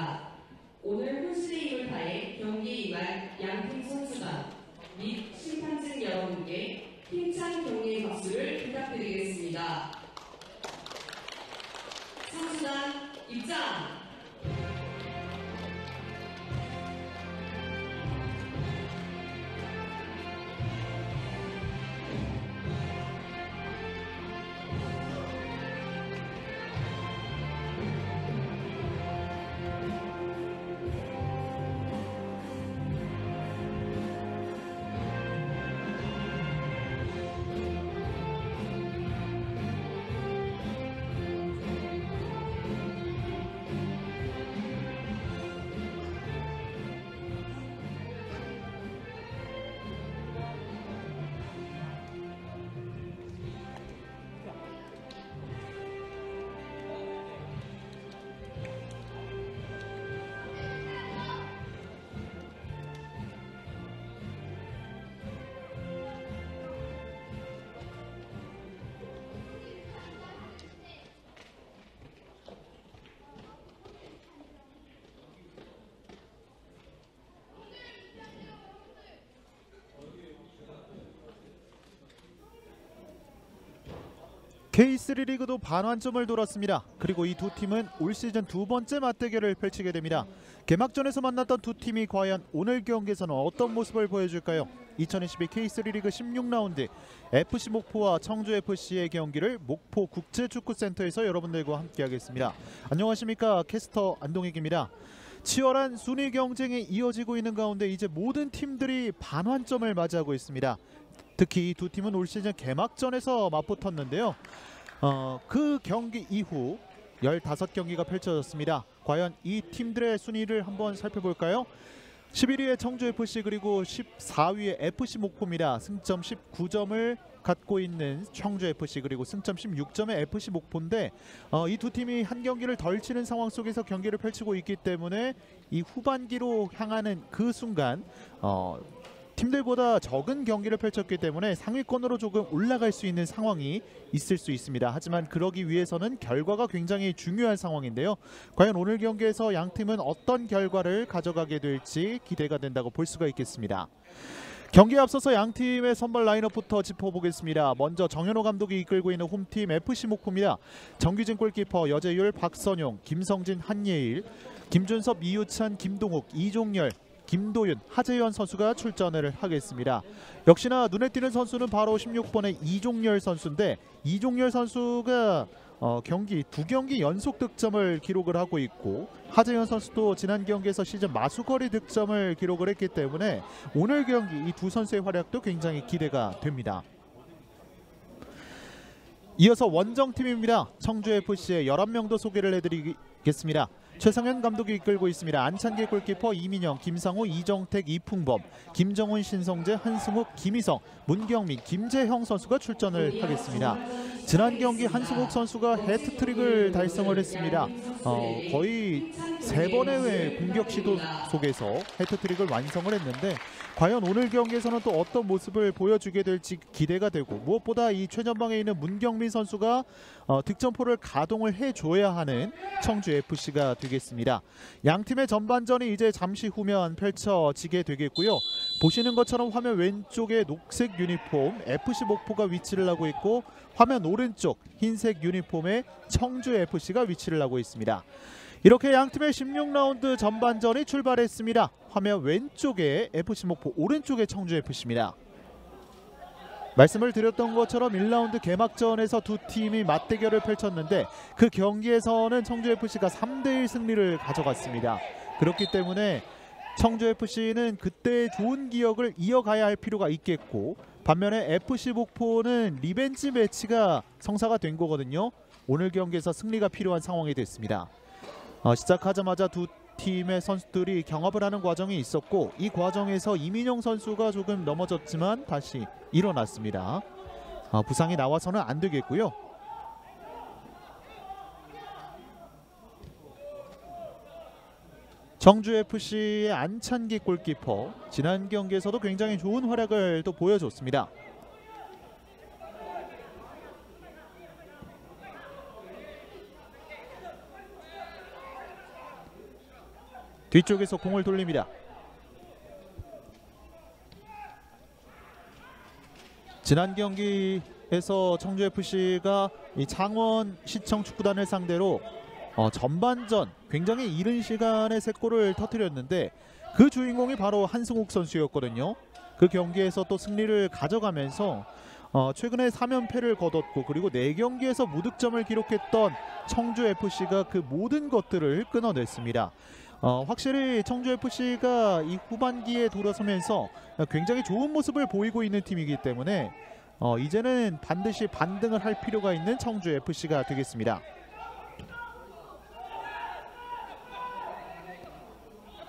입 K3 리그도 반환점을 돌았습니다. 그리고 이 두 팀은 올 시즌 두 번째 맞대결을 펼치게 됩니다. 개막전에서 만났던 두 팀이 과연 오늘 경기에서는 어떤 모습을 보여줄까요? 2022 K3 리그 16라운드 FC 목포와 청주 FC의 경기를 목포 국제축구센터에서 여러분들과 함께하겠습니다. 안녕하십니까 캐스터 안동익입니다. 치열한 순위 경쟁이 이어지고 있는 가운데 이제 모든 팀들이 반환점을 맞이하고 있습니다. 특히 이 두 팀은 올 시즌 개막전에서 맞붙었는데요. 어, 그 경기 이후 15경기가 펼쳐졌습니다. 과연 이 팀들의 순위를 한번 살펴볼까요? 11위의 청주FC 그리고 14위의 FC 목포입니다. 승점 19점을 갖고 있는 청주FC 그리고 승점 16점의 FC 목포인데 어, 이두 팀이 한 경기를 덜 치는 상황 속에서 경기를 펼치고 있기 때문에 이 후반기로 향하는 그 순간 어, 팀들보다 적은 경기를 펼쳤기 때문에 상위권으로 조금 올라갈 수 있는 상황이 있을 수 있습니다. 하지만 그러기 위해서는 결과가 굉장히 중요한 상황인데요. 과연 오늘 경기에서 양 팀은 어떤 결과를 가져가게 될지 기대가 된다고 볼 수가 있겠습니다. 경기에 앞서서 양 팀의 선발 라인업부터 짚어보겠습니다. 먼저 정현호 감독이 이끌고 있는 홈팀 FC 목포입니다. 정규진 골키퍼 여재율, 박선용, 김성진, 한예일, 김준섭, 이유찬, 김동욱, 이종열, 김도윤, 하재현 선수가 출전을 하겠습니다. 역시나 눈에 띄는 선수는 바로 16번의 이종열 선수인데 이종열 선수가 어, 경기 두 경기 연속 득점을 기록을 하고 있고 하재현 선수도 지난 경기에서 시즌 마수거리 득점을 기록을 했기 때문에 오늘 경기 이 두 선수의 활약도 굉장히 기대가 됩니다. 이어서 원정팀입니다. 청주FC의 11명도 소개를 해드리겠습니다. 최상현 감독이 이끌고 있습니다. 안찬기 골키퍼 이민영, 김상우, 이정택, 이풍범, 김정훈, 신성재, 한승욱, 김희성, 문경민, 김재형 선수가 출전을 하겠습니다. 지난 경기 한승욱 선수가 해트트릭을 달성을 했습니다. 어, 거의 세 번의 공격 시도 속에서 해트트릭을 완성을 했는데 과연 오늘 경기에서는 또 어떤 모습을 보여주게 될지 기대가 되고 무엇보다 이 최전방에 있는 문경민 선수가 어, 득점포를 가동을 해줘야 하는 청주 FC가 되겠습니다. 양 팀의 전반전이 이제 잠시 후면 펼쳐지게 되겠고요. 보시는 것처럼 화면 왼쪽에 녹색 유니폼 FC 목포가 위치를 하고 있고 화면 오른쪽 흰색 유니폼에 청주 FC가 위치를 하고 있습니다. 이렇게 양 팀의 16라운드 전반전이 출발했습니다. 화면 왼쪽에 FC 목포, 오른쪽에 청주 FC입니다. 말씀을 드렸던 것처럼 1라운드 개막전에서 두 팀이 맞대결을 펼쳤는데 그 경기에서는 청주 FC가 3대1 승리를 가져갔습니다. 그렇기 때문에 청주 FC는 그때 좋은 기억을 이어가야 할 필요가 있겠고 반면에 FC 목포는 revenge match가 성사가 된 거거든요. 오늘 경기에서 승리가 필요한 상황이 됐습니다. 어, 시작하자마자 두 팀의 선수들이 경합을 하는 과정이 있었고 이 과정에서 이민영 선수가 조금 넘어졌지만 다시 일어났습니다. 어, 부상이 나와서는 안 되겠고요. 정주 FC의 안찬기 골키퍼 지난 경기에서도 굉장히 좋은 활약을 또 보여줬습니다. 뒤쪽에서 공을 돌립니다. 지난 경기에서 청주 FC가 이 창원 시청 축구단을 상대로 어, 전반전 굉장히 이른 시간에 세 골을 터뜨렸는데 그 주인공이 바로 한승욱 선수였거든요. 그 경기에서 또 승리를 가져가면서 어, 최근에 3연패를 거뒀고 그리고 4경기에서 무득점을 기록했던 청주 FC가 그 모든 것들을 끊어냈습니다. 어, 확실히 청주 FC가 이 후반기에 돌아서면서 굉장히 좋은 모습을 보이고 있는 팀이기 때문에 어, 이제는 반드시 반등을 할 필요가 있는 청주 FC가 되겠습니다.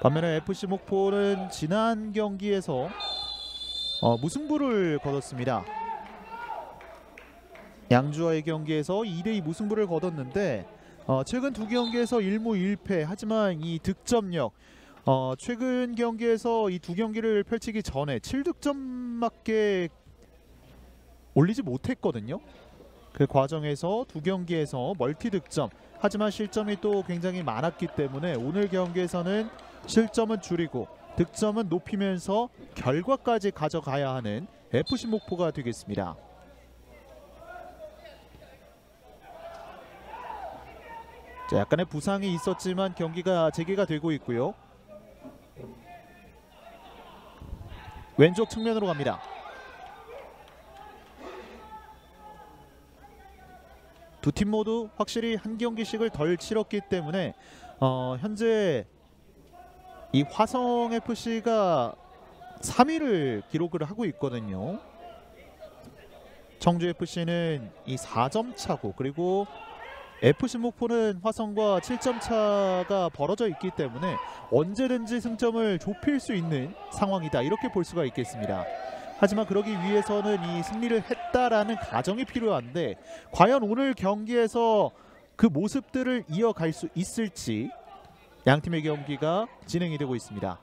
반면에 FC 목포는 지난 경기에서 어, 무승부를 거뒀습니다. 양주와의 경기에서 2대2 무승부를 거뒀는데 어, 최근 두 경기에서 1무 1패 하지만 이 득점력 어, 최근 경기에서 이 두 경기를 펼치기 전에 7득점밖에 올리지 못했거든요. 그 과정에서 두 경기에서 멀티 득점 하지만 실점이 또 굉장히 많았기 때문에 오늘 경기에서는 실점은 줄이고 득점은 높이면서 결과까지 가져가야 하는 FC 목포가 되겠습니다. 자, 약간의 부상이 있었지만 경기가 재개가 되고 있고요. 왼쪽 측면으로 갑니다. 두 팀 모두 확실히 한 경기씩을 덜 치렀기 때문에 어, 현재 이 화성 FC가 3위를 기록을 하고 있거든요. 청주 FC는 이 4점 차고 그리고 FC 목포는 화성과 7점 차가 벌어져 있기 때문에 언제든지 승점을 좁힐 수 있는 상황이다 이렇게 볼 수가 있겠습니다. 하지만 그러기 위해서는 이 승리를 했다라는 가정이 필요한데 과연 오늘 경기에서 그 모습들을 이어갈 수 있을지 양 팀의 경기가 진행이 되고 있습니다.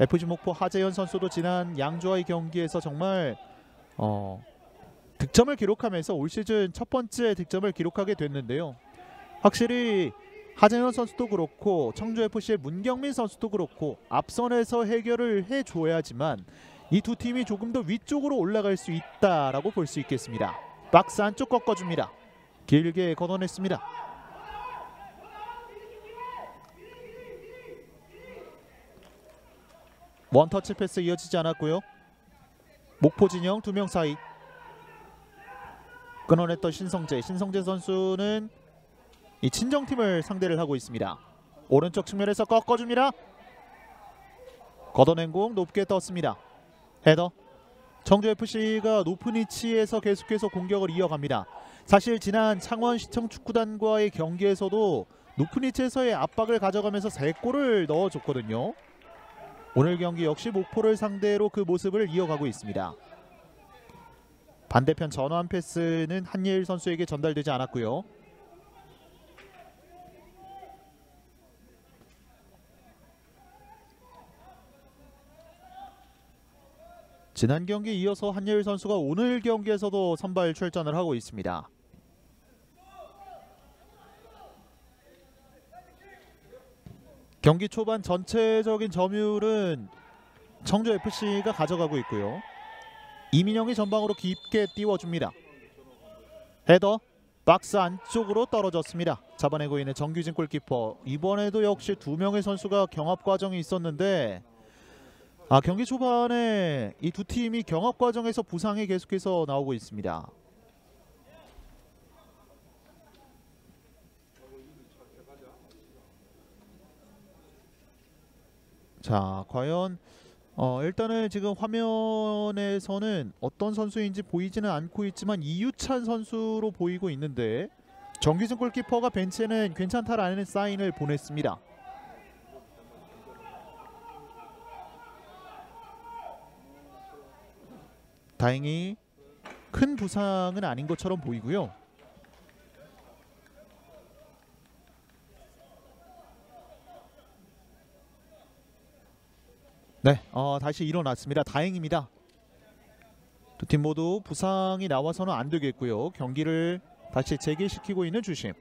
FC 목포 하재현 선수도 지난 양주와의 경기에서 정말 어, 득점을 기록하면서 올 시즌 첫 번째 득점을 기록하게 됐는데요. 확실히 하재현 선수도 그렇고 청주 FC의 문경민 선수도 그렇고 앞선에서 해결을 해줘야지만 이 두 팀이 조금 더 위쪽으로 올라갈 수 있다라고 볼 수 있겠습니다. 박스 안쪽 꺾어줍니다. 길게 걷어냈습니다. 원터치 패스 이어지지 않았고요. 목포 진영 두 명 사이 끊어냈던 신성재. 신성재 선수는 이 친정팀을 상대를 하고 있습니다. 오른쪽 측면에서 꺾어줍니다. 걷어낸 공 높게 떴습니다. 헤더. 청주 FC가 높은 위치에서 계속해서 공격을 이어갑니다. 사실 지난 창원 시청 축구단과의 경기에서도 높은 위치에서의 압박을 가져가면서 3골을 넣어줬거든요. 오늘 경기 역시 목포를 상대로 그 모습을 이어가고 있습니다. 반대편 전환 패스는 한예일 선수에게 전달되지 않았고요. 지난 경기 이어서 한예일 선수가 오늘 경기에서도 선발 출전을 하고 있습니다. 경기 초반 전체적인 점유율은 청주 FC가 가져가고 있고요. 이민영이 전방으로 깊게 띄워줍니다. 헤더 박스 안쪽으로 떨어졌습니다. 잡아내고 있는 정규진 골키퍼. 이번에도 역시 두 명의 선수가 경합 과정이 있었는데 아 경기 초반에 이 두 팀이 경합 과정에서 부상이 계속해서 나오고 있습니다. 자 과연 어, 일단은 지금 화면에서는 어떤 선수인지 보이지는 않고 있지만 이유찬 선수로 보이고 있는데 정규승 골키퍼가 벤치에는 괜찮다라는 사인을 보냈습니다. 다행히 큰 부상은 아닌 것처럼 보이고요. 네, 어, 다시 일어났습니다. 다행입니다. 두 팀 모두 부상이 나와서는 안 되겠고요. 경기를 다시 재개시키고 있는 주심.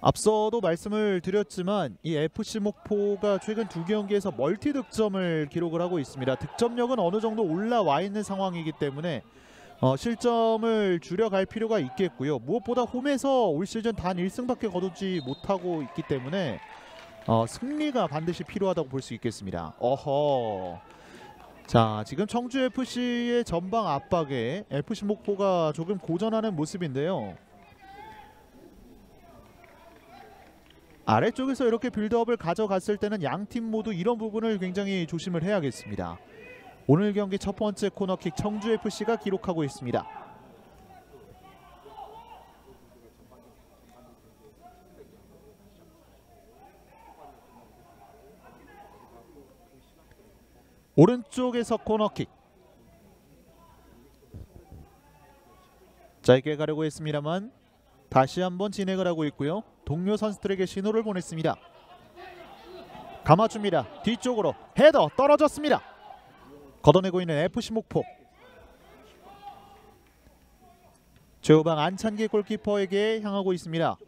앞서도 말씀을 드렸지만 이 FC 목포가 최근 두 경기에서 멀티 득점을 기록을 하고 있습니다. 득점력은 어느 정도 올라와 있는 상황이기 때문에 어, 실점을 줄여갈 필요가 있겠고요. 무엇보다 홈에서 올 시즌 단 1승밖에 거두지 못하고 있기 때문에 어, 승리가 반드시 필요하다고 볼 수 있겠습니다. 어허. 자, 지금 청주 FC의 전방 압박에 FC 목포가 조금 고전하는 모습인데요. 아래쪽에서 이렇게 빌드업을 가져갔을 때는 양 팀 모두 이런 부분을 굉장히 조심을 해야겠습니다. 오늘 경기 첫 번째 코너킥 청주 FC가 기록하고 있습니다. 오른쪽에서 코너킥. 짧게 가려고 했습니다만 다시 한번 진행을 하고 있고요. 동료 선수들에게 신호를 보냈습니다. 감아줍니다. 뒤쪽으로 헤더 떨어졌습니다. 걷어내고 있는 FC 목포. 최후방 안찬기 골키퍼에게 향하고 있습니다.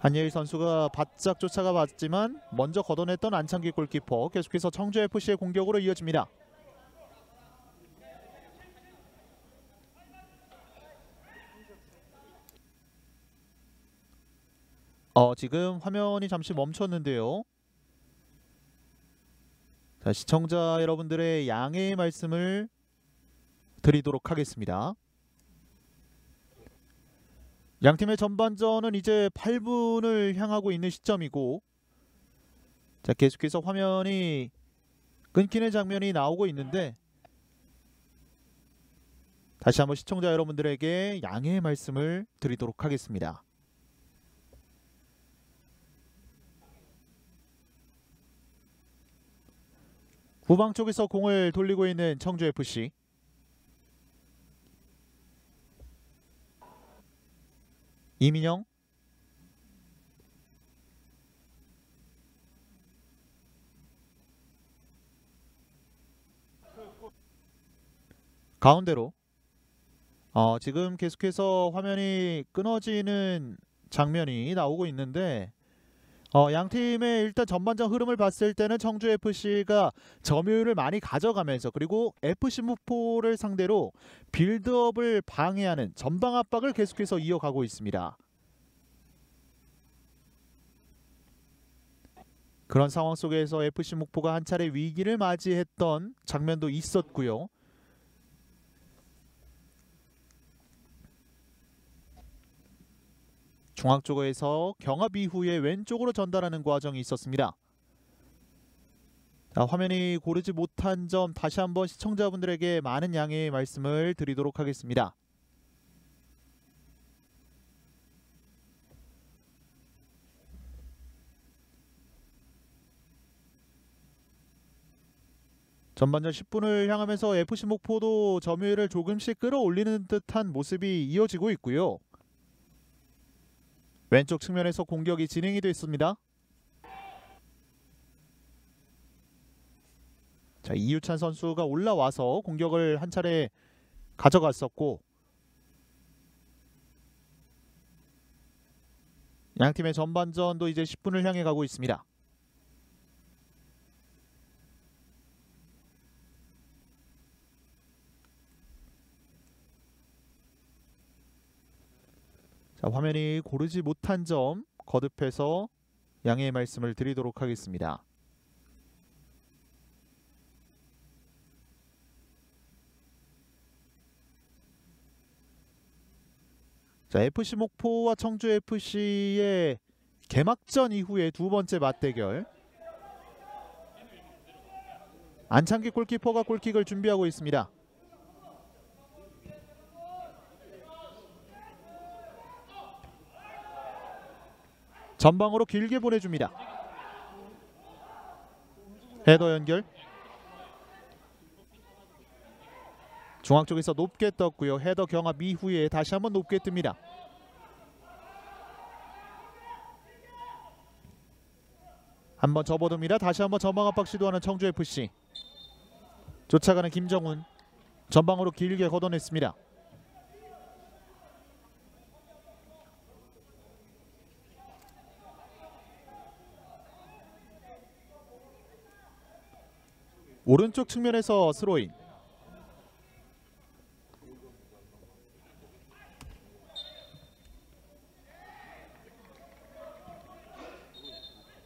한예일 선수가 바짝 쫓아가 봤지만 먼저 걷어냈던 안창기 골키퍼 계속해서 청주 FC의 공격으로 이어집니다. 어 지금 화면이 잠시 멈췄는데요. 자, 시청자 여러분들의 양해의 말씀을 드리도록 하겠습니다. 양 팀의 전반전은 이제 8분을 향하고 있는 시점이고 자 계속해서 화면이 끊기는 장면이 나오고 있는데 다시 한번 시청자 여러분들에게 양해의 말씀을 드리도록 하겠습니다. 후방 쪽에서 공을 돌리고 있는 청주 FC 이민영. 가운데로. 어, 지금 계속해서 화면이 끊어지는 장면이 나오고 있는데 어, 양 팀의 일단 전반전 흐름을 봤을 때는 청주 FC가 점유율을 많이 가져가면서 그리고 FC 무포를 상대로 빌드업을 방해하는 전방 압박을 계속해서 이어가고 있습니다. 그런 상황 속에서 FC 목포가 한 차례 위기를 맞이했던 장면도 있었고요. 중앙 쪽에서 경합 이후에 왼쪽으로 전달하는 과정이 있었습니다. 자, 화면이 고르지 못한 점 다시 한번 시청자분들에게 많은 양해의 말씀을 드리도록 하겠습니다. 전반전 10분을 향하면서 FC 목포도 점유율을 조금씩 끌어올리는 듯한 모습이 이어지고 있고요. 왼쪽 측면에서 공격이 진행이 됐습니다. 자 이유찬 선수가 올라와서 공격을 한 차례 가져갔었고 양 팀의 전반전도 이제 10분을 향해 가고 있습니다. 자, 화면이 고르지 못한 점 거듭해서 양해의 말씀을 드리도록 하겠습니다. 자, FC 목포와 청주 FC의 개막전 이후에 두 번째 맞대결. 안창기 골키퍼가 골킥을 준비하고 있습니다. 전방으로 길게 보내줍니다. 헤더 연결. 중앙 쪽에서 높게 떴고요. 헤더 경합 이후에 다시 한번 높게 뜹니다. 한번 접어둡니다. 다시 한번 전방 압박 시도하는 청주 FC. 쫓아가는 김정훈. 전방으로 길게 걷어냈습니다. 오른쪽 측면에서 스로인.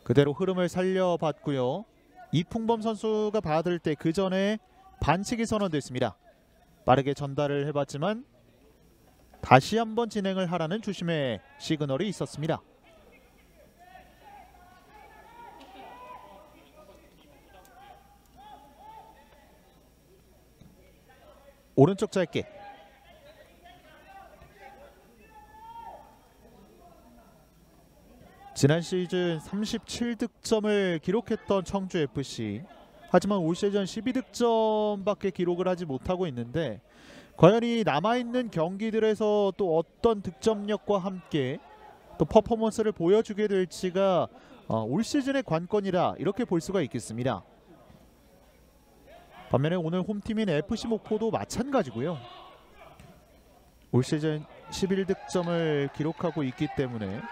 그대로 흐름을 살려봤고요. 이풍범 선수가 받을 때 그 전에 반칙이 선언됐습니다. 빠르게 전달을 해봤지만 다시 한번 진행을 하라는 주심의 시그널이 있었습니다. 오른쪽 짧게 지난 시즌 37득점을 기록했던 청주 FC 하지만 올 시즌 12득점밖에 기록을 하지 못하고 있는데 과연 이 남아있는 경기들에서 또 어떤 득점력과 함께 또 퍼포먼스를 보여주게 될지가 어, 올 시즌의 관건이라 이렇게 볼 수가 있겠습니다. 반면에 오늘 홈팀인 FC 목포도 마찬가지고요. 올 시즌 11득점을 기록하고 있기 때문에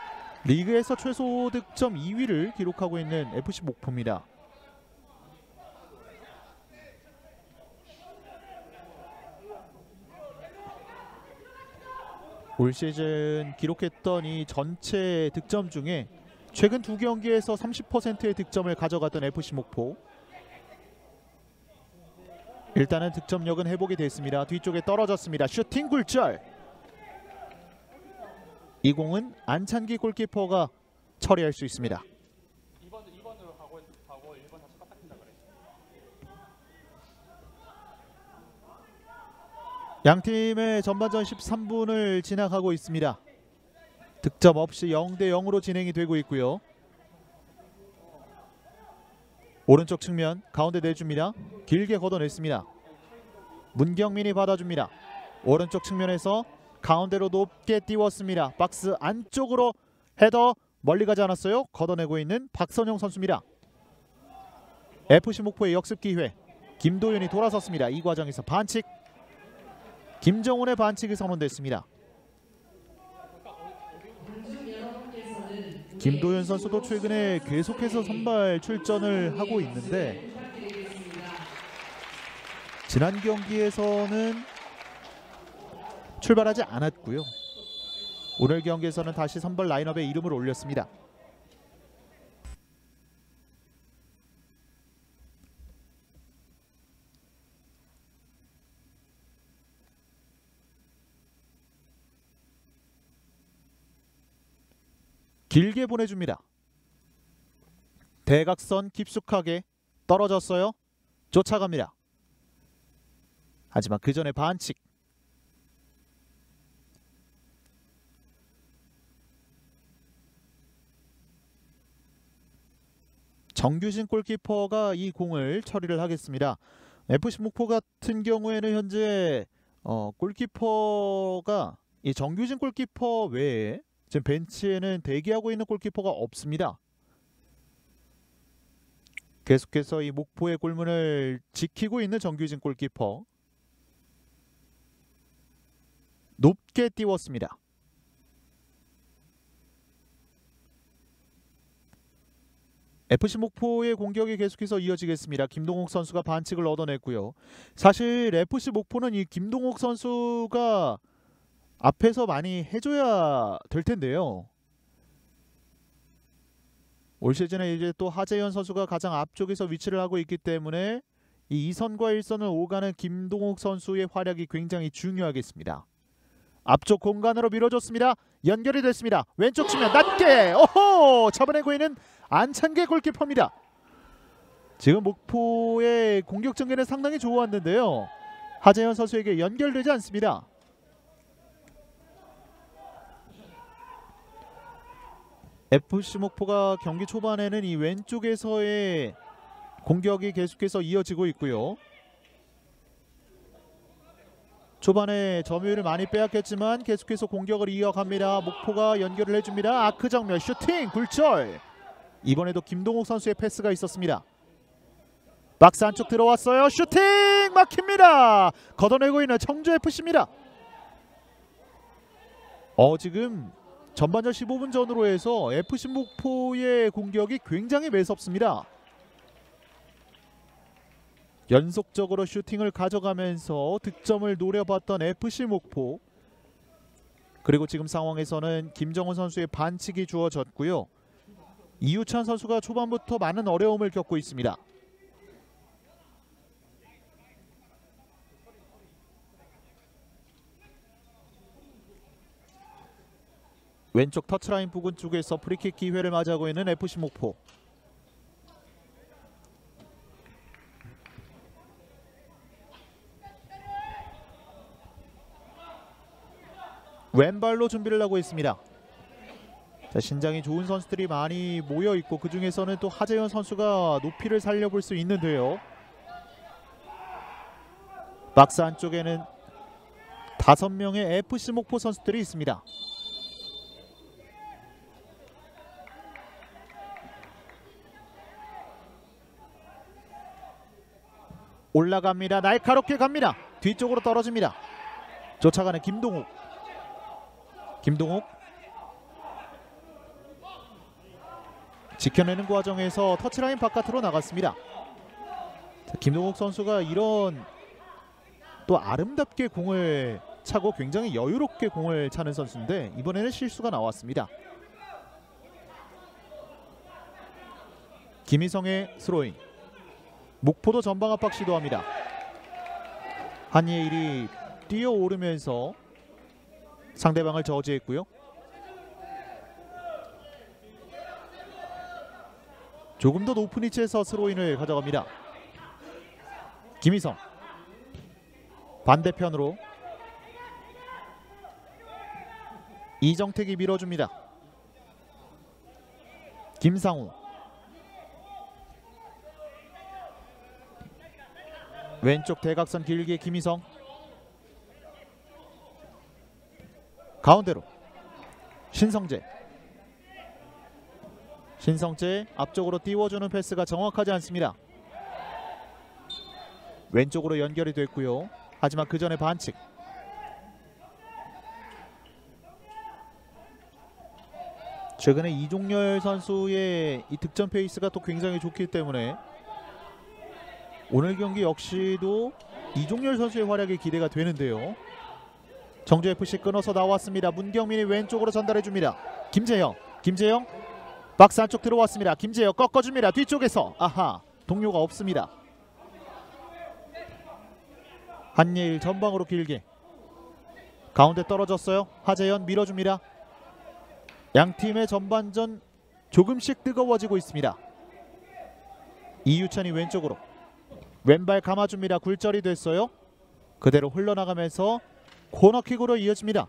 리그에서 최소 득점 2위를 기록하고 있는 FC 목포입니다. 올 시즌 기록했던 이 전체 득점 중에 최근 두 경기에서 30%의 득점을 가져갔던 FC 목포. 일단은 득점력은 회복이 됐습니다. 뒤쪽에 떨어졌습니다. 슈팅 굴절. 이 공은 안찬기 골키퍼가 처리할 수 있습니다. 2번 2번으로 가고 가고 1번 다시 깜빡한다 그래. 양 팀의 전반전 13분을 지나가고 있습니다. 득점 없이 0대 0으로 진행이 되고 있고요. 오른쪽 측면 가운데 내줍니다. 길게 걷어냈습니다. 문경민이 받아줍니다. 오른쪽 측면에서 가운데로 높게 띄웠습니다. 박스 안쪽으로 헤더 멀리 가지 않았어요. 걷어내고 있는 박선영 선수입니다. FC 목포의 역습 기회. 김도윤이 돌아섰습니다. 이 과정에서 반칙. 김정훈의 반칙이 선언됐습니다. 김도현 선수도 최근에 계속해서 선발 출전을 하고 있는데 지난 경기에서는 출발하지 않았고요. 오늘 경기에서는 다시 선발 라인업에 이름을 올렸습니다. 길게 보내줍니다. 대각선 깊숙하게 떨어졌어요. 쫓아갑니다. 하지만 그 전에 반칙. 정규진 골키퍼가 이 공을 처리를 하겠습니다. FC 목포 같은 경우에는 현재 어, 골키퍼가 이 정규진 골키퍼 외에 지금 벤치에는 대기하고 있는 골키퍼가 없습니다. 계속해서 이 목포의 골문을 지키고 있는 정규진 골키퍼 높게 띄웠습니다. FC 목포의 공격이 계속해서 이어지겠습니다. 김동욱 선수가 반칙을 얻어냈고요. 사실 FC 목포는 이 김동욱 선수가 앞에서 많이 해줘야 될 텐데요. 올 시즌에 이제 또 하재현 선수가 가장 앞쪽에서 위치를 하고 있기 때문에 이 2선과 1선을 오가는 김동욱 선수의 활약이 굉장히 중요하겠습니다. 앞쪽 공간으로 밀어줬습니다. 연결이 됐습니다. 왼쪽 측면 낮게 오호 잡아내고 있는 안찬계 골키퍼입니다. 지금 목포의 공격 전개는 상당히 좋았는데요. 하재현 선수에게 연결되지 않습니다. FC 목포가 경기 초반에는 이 왼쪽에서의 공격이 계속해서 이어지고 있고요. 초반에 점유율을 많이 빼앗겼지만 계속해서 공격을 이어갑니다. 목포가 연결을 해줍니다. 아크 정면 슈팅 굴절. 이번에도 김동욱 선수의 패스가 있었습니다. 박스 안쪽 들어왔어요. 슈팅 막힙니다. 걷어내고 있는 청주 FC입니다. 어 지금 전반전 15분 전으로 해서 FC 목포의 공격이 굉장히 매섭습니다. 연속적으로 슈팅을 가져가면서 득점을 노려봤던 FC 목포 그리고 지금 상황에서는 김정은 선수의 반칙이 주어졌고요. 이유찬 선수가 초반부터 많은 어려움을 겪고 있습니다. 왼쪽 터치라인 부근 쪽에서 프리킥 기회를 맞이하고 있는 FC 목포. 왼발로 준비를 하고 있습니다. 자, 신장이 좋은 선수들이 많이 모여 있고 그 중에서는 또 하재현 선수가 높이를 살려볼 수 있는데요. 박스 안쪽에는 다섯 명의 FC 목포 선수들이 있습니다. 올라갑니다. 날카롭게 갑니다. 뒤쪽으로 떨어집니다. 쫓아가는 김동욱. 김동욱 지켜내는 과정에서 터치라인 바깥으로 나갔습니다. 자, 김동욱 선수가 이런 또 아름답게 공을 차고 굉장히 여유롭게 공을 차는 선수인데 이번에는 실수가 나왔습니다. 김희성의 스로잉 목포도 전방 압박 시도합니다. 한예일이 뛰어오르면서 상대방을 저지했고요. 조금 더 높은 위치에서 스로인을 가져갑니다. 김희성 반대편으로 이정택이 밀어줍니다. 김상우 왼쪽 대각선 길게 김희성 가운데로 신성재 신성재 앞쪽으로 띄워주는 패스가 정확하지 않습니다. 왼쪽으로 연결이 됐고요. 하지만 그 전에 반칙. 최근에 이종열 선수의 이 득점 페이스가 또 굉장히 좋기 때문에 오늘 경기 역시도 이종열 선수의 활약이 기대가 되는데요. 청주 FC 끊어서 나왔습니다. 문경민이 왼쪽으로 전달해 줍니다. 김재영, 김재영 박스 안쪽 들어왔습니다. 김재영 꺾어줍니다. 뒤쪽에서 아하 동료가 없습니다. 한예일 전방으로 길게 가운데 떨어졌어요. 하재현 밀어줍니다. 양 팀의 전반전 조금씩 뜨거워지고 있습니다. 이유찬이 왼쪽으로 왼발 감아줍니다. 굴절이 됐어요. 그대로 흘러나가면서 코너킥으로 이어집니다.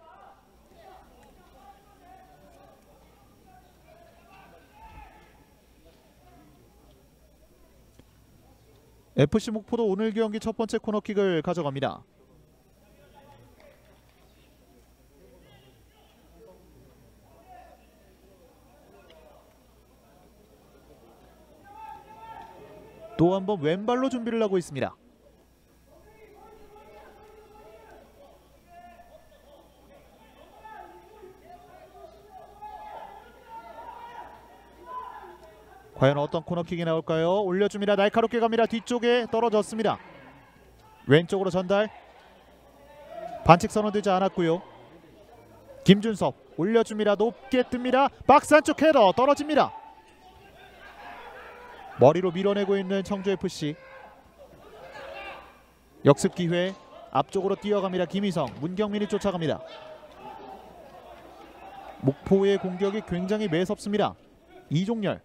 FC 목포도 오늘 경기 첫 번째 코너킥을 가져갑니다. 또 한 번 왼발로 준비를 하고 있습니다. 과연 어떤 코너킥이 나올까요? 올려줍니다. 날카롭게 갑니다. 뒤쪽에 떨어졌습니다. 왼쪽으로 전달. 반칙 선언되지 않았고요. 김준섭 올려줍니다. 높게 뜹니다. 박스 안쪽 헤더 떨어집니다. 머리로 밀어내고 있는 청주 FC. 역습 기회 앞쪽으로 뛰어갑니다. 김희성, 문경민이 쫓아갑니다. 목포의 공격이 굉장히 매섭습니다. 이종열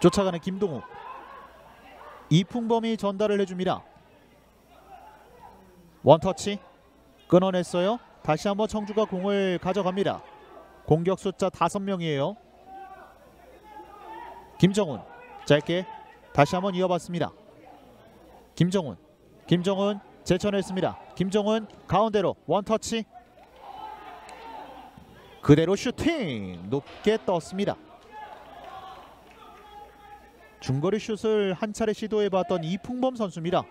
쫓아가는 김동욱 이풍범이 전달을 해줍니다. 원터치 끊어냈어요. 다시 한번 청주가 공을 가져갑니다. 공격 숫자 다섯 명이에요. 김정훈 짧게 다시 한번 이어봤습니다. 김정훈 김정훈 제쳐냈습니다. 김정훈 가운데로 원터치 그대로 슈팅 높게 떴습니다. 중거리 슛을 한 차례 시도해봤던 이풍범 선수입니다.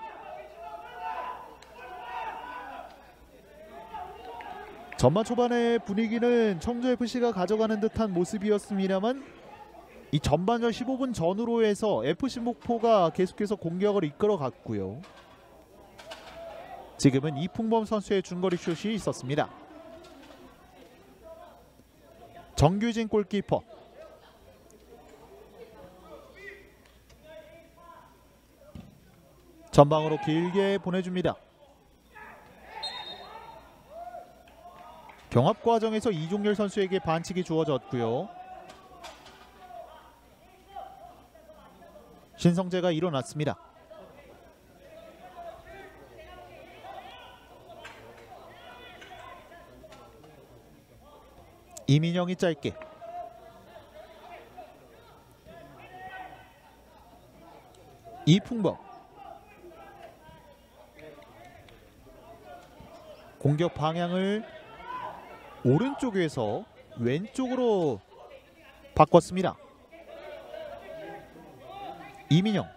전반 초반의 분위기는 청주 FC가 가져가는 듯한 모습이었습니다만 이 전반전 15분 전후로 해서 FC 목포가 계속해서 공격을 이끌어 갔고요. 지금은 이풍범 선수의 중거리 슛이 있었습니다. 정규진 골키퍼 전방으로 길게 보내줍니다. 경합 과정에서 이종열 선수에게 반칙이 주어졌고요. 신성재가 일어났습니다. 이민영이 짧게 이풍범 공격 방향을 오른쪽에서 왼쪽으로 바꿨습니다. 이민영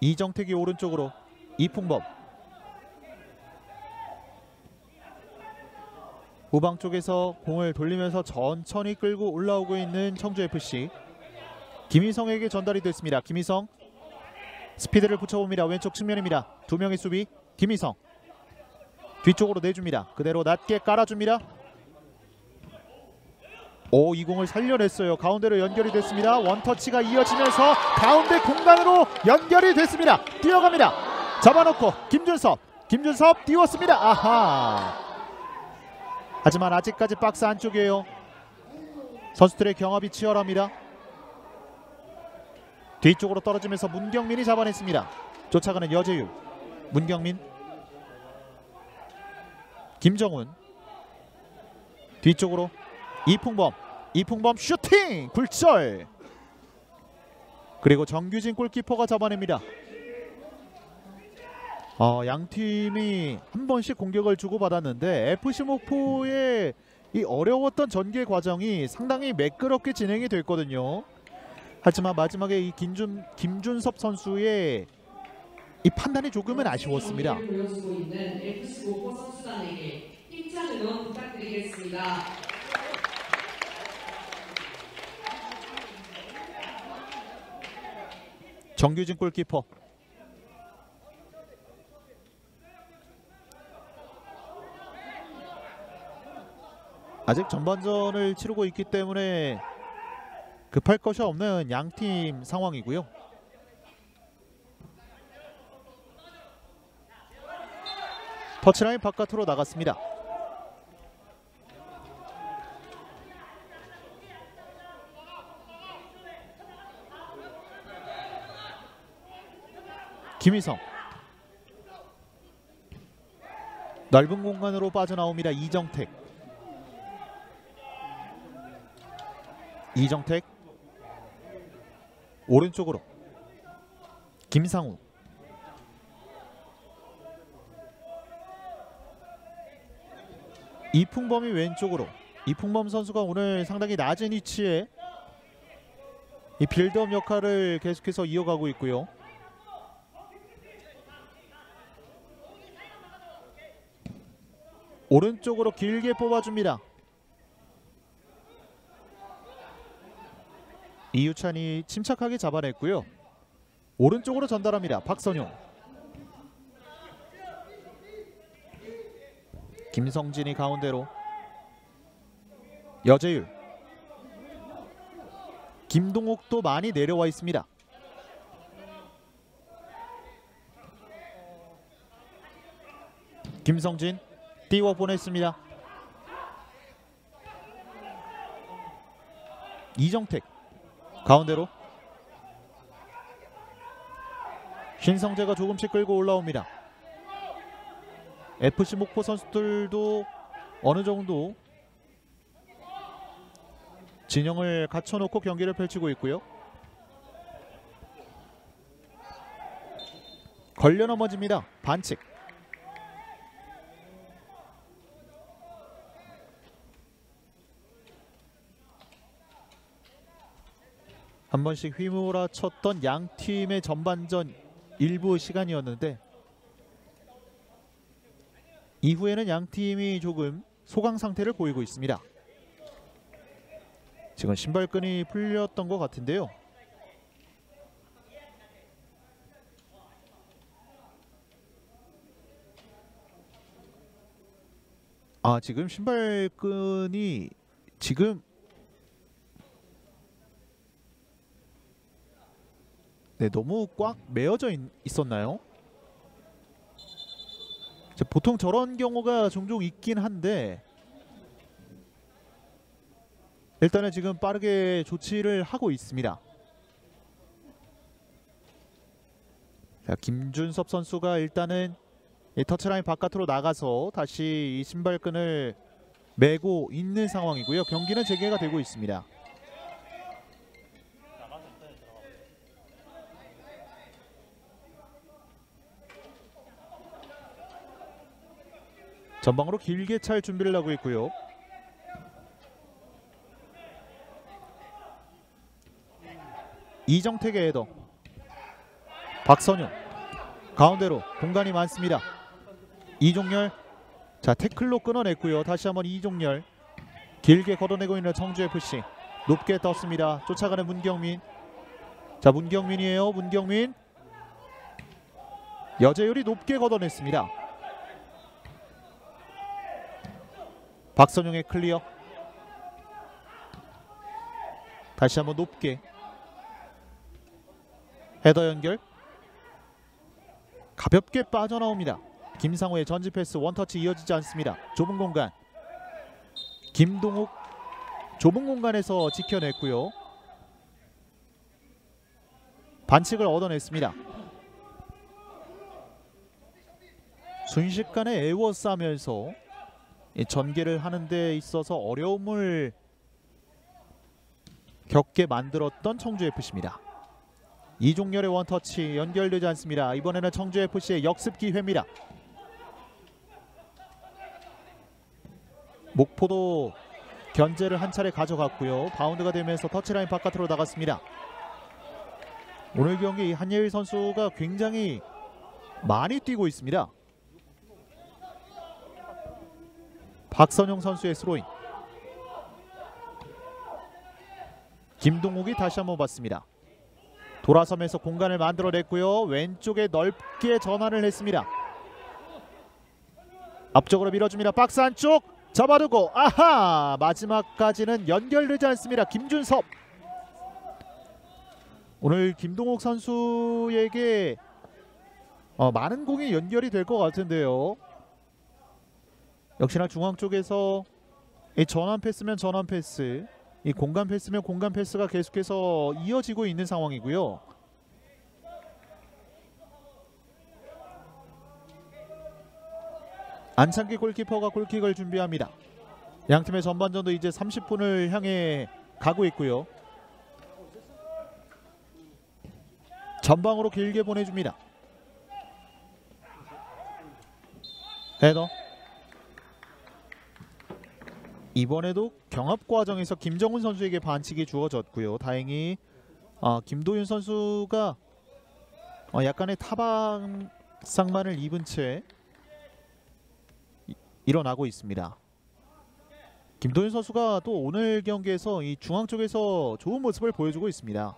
이정택이 오른쪽으로 이풍범 후방 쪽에서 공을 돌리면서 천천히 끌고 올라오고 있는 청주FC 김희성에게 전달이 됐습니다. 김희성 스피드를 붙여봅니다. 왼쪽 측면입니다. 두 명의 수비 김희성 뒤쪽으로 내줍니다. 그대로 낮게 깔아줍니다. 오, 이 공을 살려냈어요. 가운데로 연결이 됐습니다. 원터치가 이어지면서 가운데 공간으로 연결이 됐습니다. 뛰어갑니다. 잡아놓고 김준섭, 김준섭 띄웠습니다. 아하. 하지만 아직까지 박스 안쪽이에요. 선수들의 경합이 치열합니다. 뒤쪽으로 떨어지면서 문경민이 잡아냈습니다. 쫓아가는 여재율, 문경민, 김정훈 뒤쪽으로 이풍범. 이풍범 슈팅! 굴절! 그리고 정규진 골키퍼가 잡아냅니다. 어, 양 팀이 한 번씩 공격을 주고받았는데 FC 목포의 이 어려웠던 전개 과정이 상당히 매끄럽게 진행이 됐거든요. 하지만 마지막에 이 김준, 김준섭 선수의 이 판단이 조금은 아쉬웠습니다. 정규진 골키퍼 아직 전반전을 치르고 있기 때문에 급할 것이 없는 양팀 상황이고요. 터치라인 바깥으로 나갔습니다. 김희성. 넓은 공간으로 빠져나옵니다. 이정택. 이정택. 오른쪽으로. 김상우 이풍범이 왼쪽으로 이풍범 선수가 오늘 상당히 낮은 위치에 이 빌드업 역할을 계속해서 이어가고 있고요. 오른쪽으로 길게 뽑아줍니다. 이유찬이 침착하게 잡아냈고요. 오른쪽으로 전달합니다. 박선용. 김성진이 가운데로 여재율 김동욱도 많이 내려와 있습니다. 김성진 띄워 보냈습니다. 이정택 가운데로 신성재가 조금씩 끌고 올라옵니다. FC 목포 선수들도 어느 정도 진영을 갖춰놓고 경기를 펼치고 있고요. 걸려 넘어집니다. 반칙. 한 번씩 휘몰아쳤던 양 팀의 전반전 일부 시간이었는데 이후에는 양 팀이 조금 소강 상태를 보이고 있습니다. 지금 신발끈이 풀렸던 것 같은데요. 아 지금 신발끈이 지금 네 너무 꽉 매어져 있, 있었나요? 보통 저런 경우가 종종 있긴 한데 일단은 지금 빠르게 조치를 하고 있습니다. 자, 김준섭 선수가 일단은 이 터치라인 바깥으로 나가서 다시 이 신발끈을 매고 있는 상황이고요. 경기는 재개가 되고 있습니다. 전방으로 길게 찰 준비를 하고 있고요. 이정택의 헤더. 박선영 가운데로 공간이 많습니다. 이종열 자 태클로 끊어냈고요. 다시 한번 이종열 길게 걷어내고 있는 청주FC 높게 떴습니다. 쫓아가는 문경민. 자 문경민이에요. 문경민. 여재율이 높게 걷어냈습니다 박선영의 클리어 다시 한번 높게 헤더 연결 가볍게 빠져나옵니다. 김상호의 전지 패스 원터치 이어지지 않습니다. 좁은 공간 김동욱 좁은 공간에서 지켜냈고요. 반칙을 얻어냈습니다. 순식간에 에워싸면서 이 전개를 하는 데 있어서 어려움을 겪게 만들었던 청주FC입니다. 이종열의 원터치 연결되지 않습니다. 이번에는 청주FC의 역습 기회입니다. 목포도 견제를 한 차례 가져갔고요. 바운드가 되면서 터치라인 바깥으로 나갔습니다. 오늘 경기 한예일 선수가 굉장히 많이 뛰고 있습니다. 박선용 선수의 스로인 김동욱이 다시 한번 봤습니다. 돌아서면서 공간을 만들어냈고요. 왼쪽에 넓게 전환을 했습니다. 앞쪽으로 밀어줍니다. 박스 안쪽 잡아두고 아하 마지막까지는 연결되지 않습니다. 김준섭 오늘 김동욱 선수에게 어, 많은 공이 연결이 될 것 같은데요. 역시나 중앙 쪽에서 이 전환 패스면 전환 패스 이 공간 패스면 공간 패스가 계속해서 이어지고 있는 상황이고요. 안창기 골키퍼가 골킥을 준비합니다. 양 팀의 전반전도 이제 30분을 향해 가고 있고요. 전방으로 길게 보내줍니다. 헤더 이번에도 경합 과정에서 김정훈 선수에게 반칙이 주어졌고요. 다행히 어, 김도윤 선수가 어, 약간의 타방 상만을 입은 채 이- 일어나고 있습니다. 김도윤 선수가 또 오늘 경기에서 이 중앙 쪽에서 좋은 모습을 보여주고 있습니다.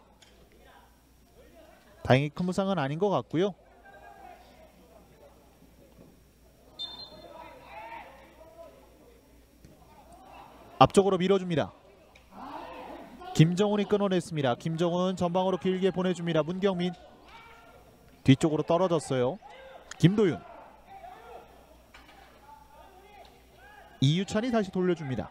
다행히 큰 부상은 아닌 것 같고요. 앞쪽으로 밀어줍니다. 김정훈이 끊어냈습니다. 김정훈 전방으로 길게 보내줍니다. 문경민 뒤쪽으로 떨어졌어요. 김도윤 이유찬이 다시 돌려줍니다.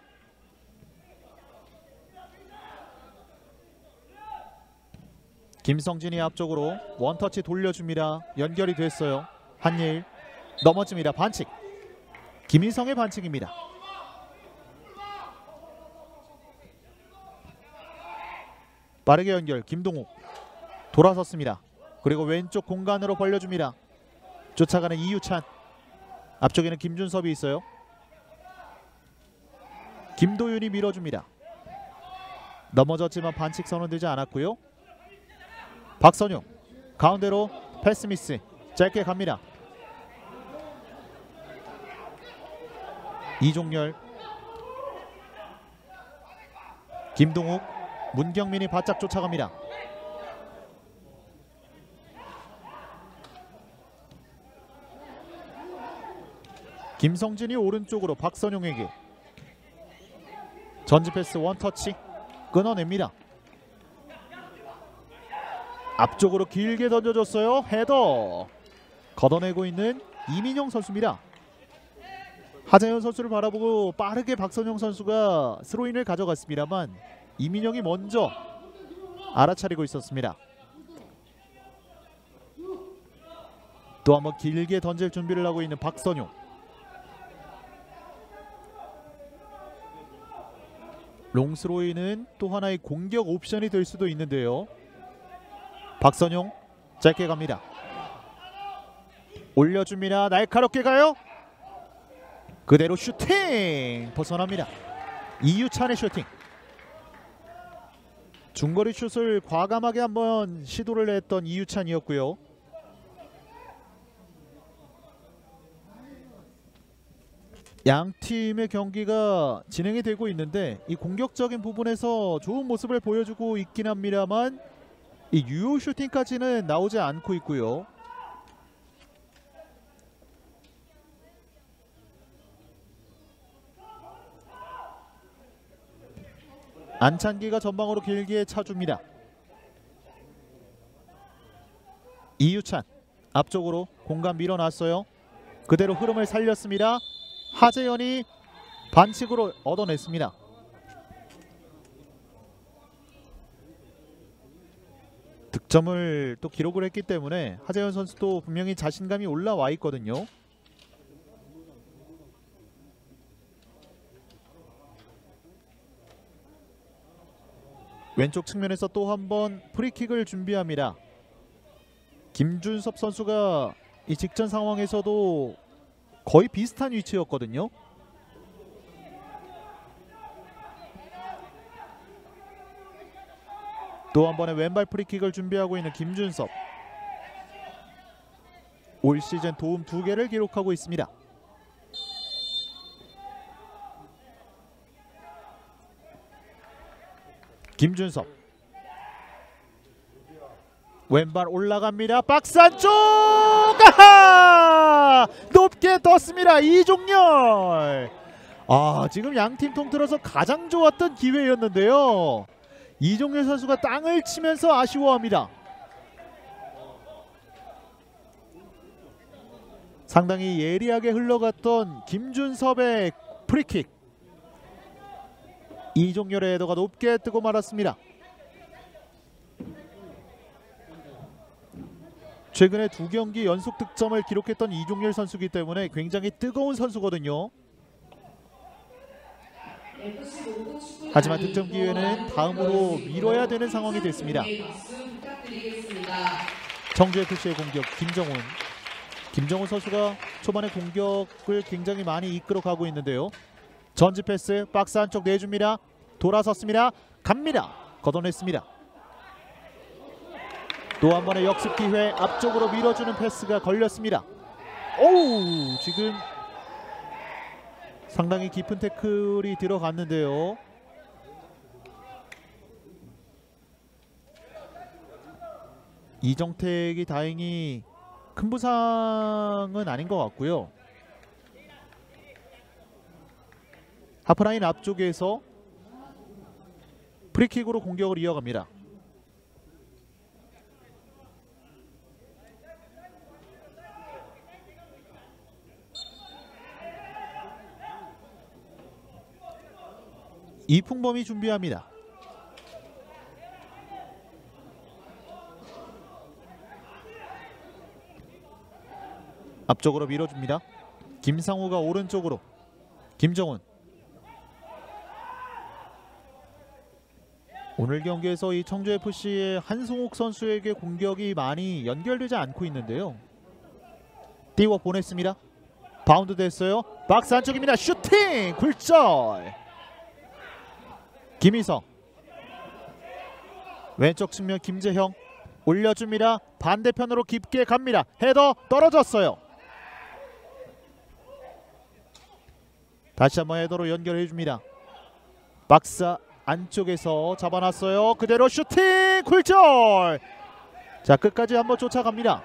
김성진이 앞쪽으로 원터치 돌려줍니다. 연결이 됐어요. 한예일 넘어집니다. 반칙. 김인성의 반칙입니다. 빠르게 연결 김동욱 돌아섰습니다. 그리고 왼쪽 공간으로 벌려줍니다. 쫓아가는 이유찬 앞쪽에는 김준섭이 있어요. 김도윤이 밀어줍니다. 넘어졌지만 반칙 선언되지 않았고요. 박선용 가운데로 패스 미스 짧게 갑니다. 이종열 김동욱, 문경민이 바짝 쫓아갑니다. 김성진이 오른쪽으로 박선용에게 전지 패스 원터치 끊어냅니다. 앞쪽으로 길게 던져줬어요. 헤더 걷어내고 있는 이민영 선수입니다. 하재현 선수를 바라보고 빠르게 박선영 선수가 스로인을 가져갔습니다만 이민영이 먼저 알아차리고 있었습니다. 또 한번 길게 던질 준비를 하고 있는 박선용. 롱스로이는 또 하나의 공격 옵션이 될 수도 있는데요. 박선용 짧게 갑니다. 올려줍니다. 날카롭게 가요. 그대로 슈팅 벗어납니다. 이유찬의 슈팅. 중거리 슛을 과감하게 한번 시도를 했던 이유찬이었고요. 양 팀의 경기가 진행이 되고 있는데 이 공격적인 부분에서 좋은 모습을 보여주고 있긴 합니다만 이 유효 슈팅까지는 나오지 않고 있고요. 안찬기가 전방으로 길게 차줍니다. 이유찬 앞쪽으로 공간 밀어놨어요. 그대로 흐름을 살렸습니다. 하재현이 반칙으로 얻어냈습니다. 득점을 또 기록을 했기 때문에 하재현 선수도 분명히 자신감이 올라와 있거든요. 왼쪽 측면에서 또 한 번 프리킥을 준비합니다. 김준섭 선수가 이 직전 상황에서도 거의 비슷한 위치였거든요. 또 한 번의 왼발 프리킥을 준비하고 있는 김준섭. 올 시즌 도움 두 개를 기록하고 있습니다. 김준섭 왼발 올라갑니다. 박스 안쪽 아하! 높게 떴습니다. 이종열. 아 지금 양팀 통틀어서 가장 좋았던 기회였는데요. 이종열 선수가 땅을 치면서 아쉬워합니다. 상당히 예리하게 흘러갔던 김준섭의 프리킥. 이종열의 헤더가 높게 뜨고 말았습니다. 최근에 두 경기 연속 득점을 기록했던 이종열 선수기 때문에 굉장히 뜨거운 선수거든요. 하지만 득점 기회는 다음으로 미뤄야 되는 상황이 됐습니다. 청주 FC의 공격 김정훈. 김정훈 선수가 초반에 공격을 굉장히 많이 이끌어 가고 있는데요. 전지 패스 박스 안쪽 내줍니다. 돌아섰습니다. 갑니다. 걷어냈습니다. 또 한 번의 역습 기회 앞쪽으로 밀어주는 패스가 걸렸습니다. 오우 지금 상당히 깊은 태클이 들어갔는데요. 이정택이 다행히 큰 부상은 아닌 것 같고요. 하프라인 앞쪽에서 프리킥으로 공격을 이어갑니다. 이풍범이 준비합니다. 앞쪽으로 밀어줍니다. 김상우가 오른쪽으로 김정훈 오늘 경기에서 이 청주 FC의 한송욱 선수에게 공격이 많이 연결되지 않고 있는데요. 띄워 보냈습니다. 바운드 됐어요. 박스 안쪽입니다. 슈팅 굴절. 김희성 왼쪽 측면 김재형 올려줍니다. 반대편으로 깊게 갑니다. 헤더 떨어졌어요. 다시 한번 헤더로 연결해 줍니다. 박스 안쪽에서 잡아놨어요. 그대로 슈팅 굴절. 자 끝까지 한번 쫓아갑니다.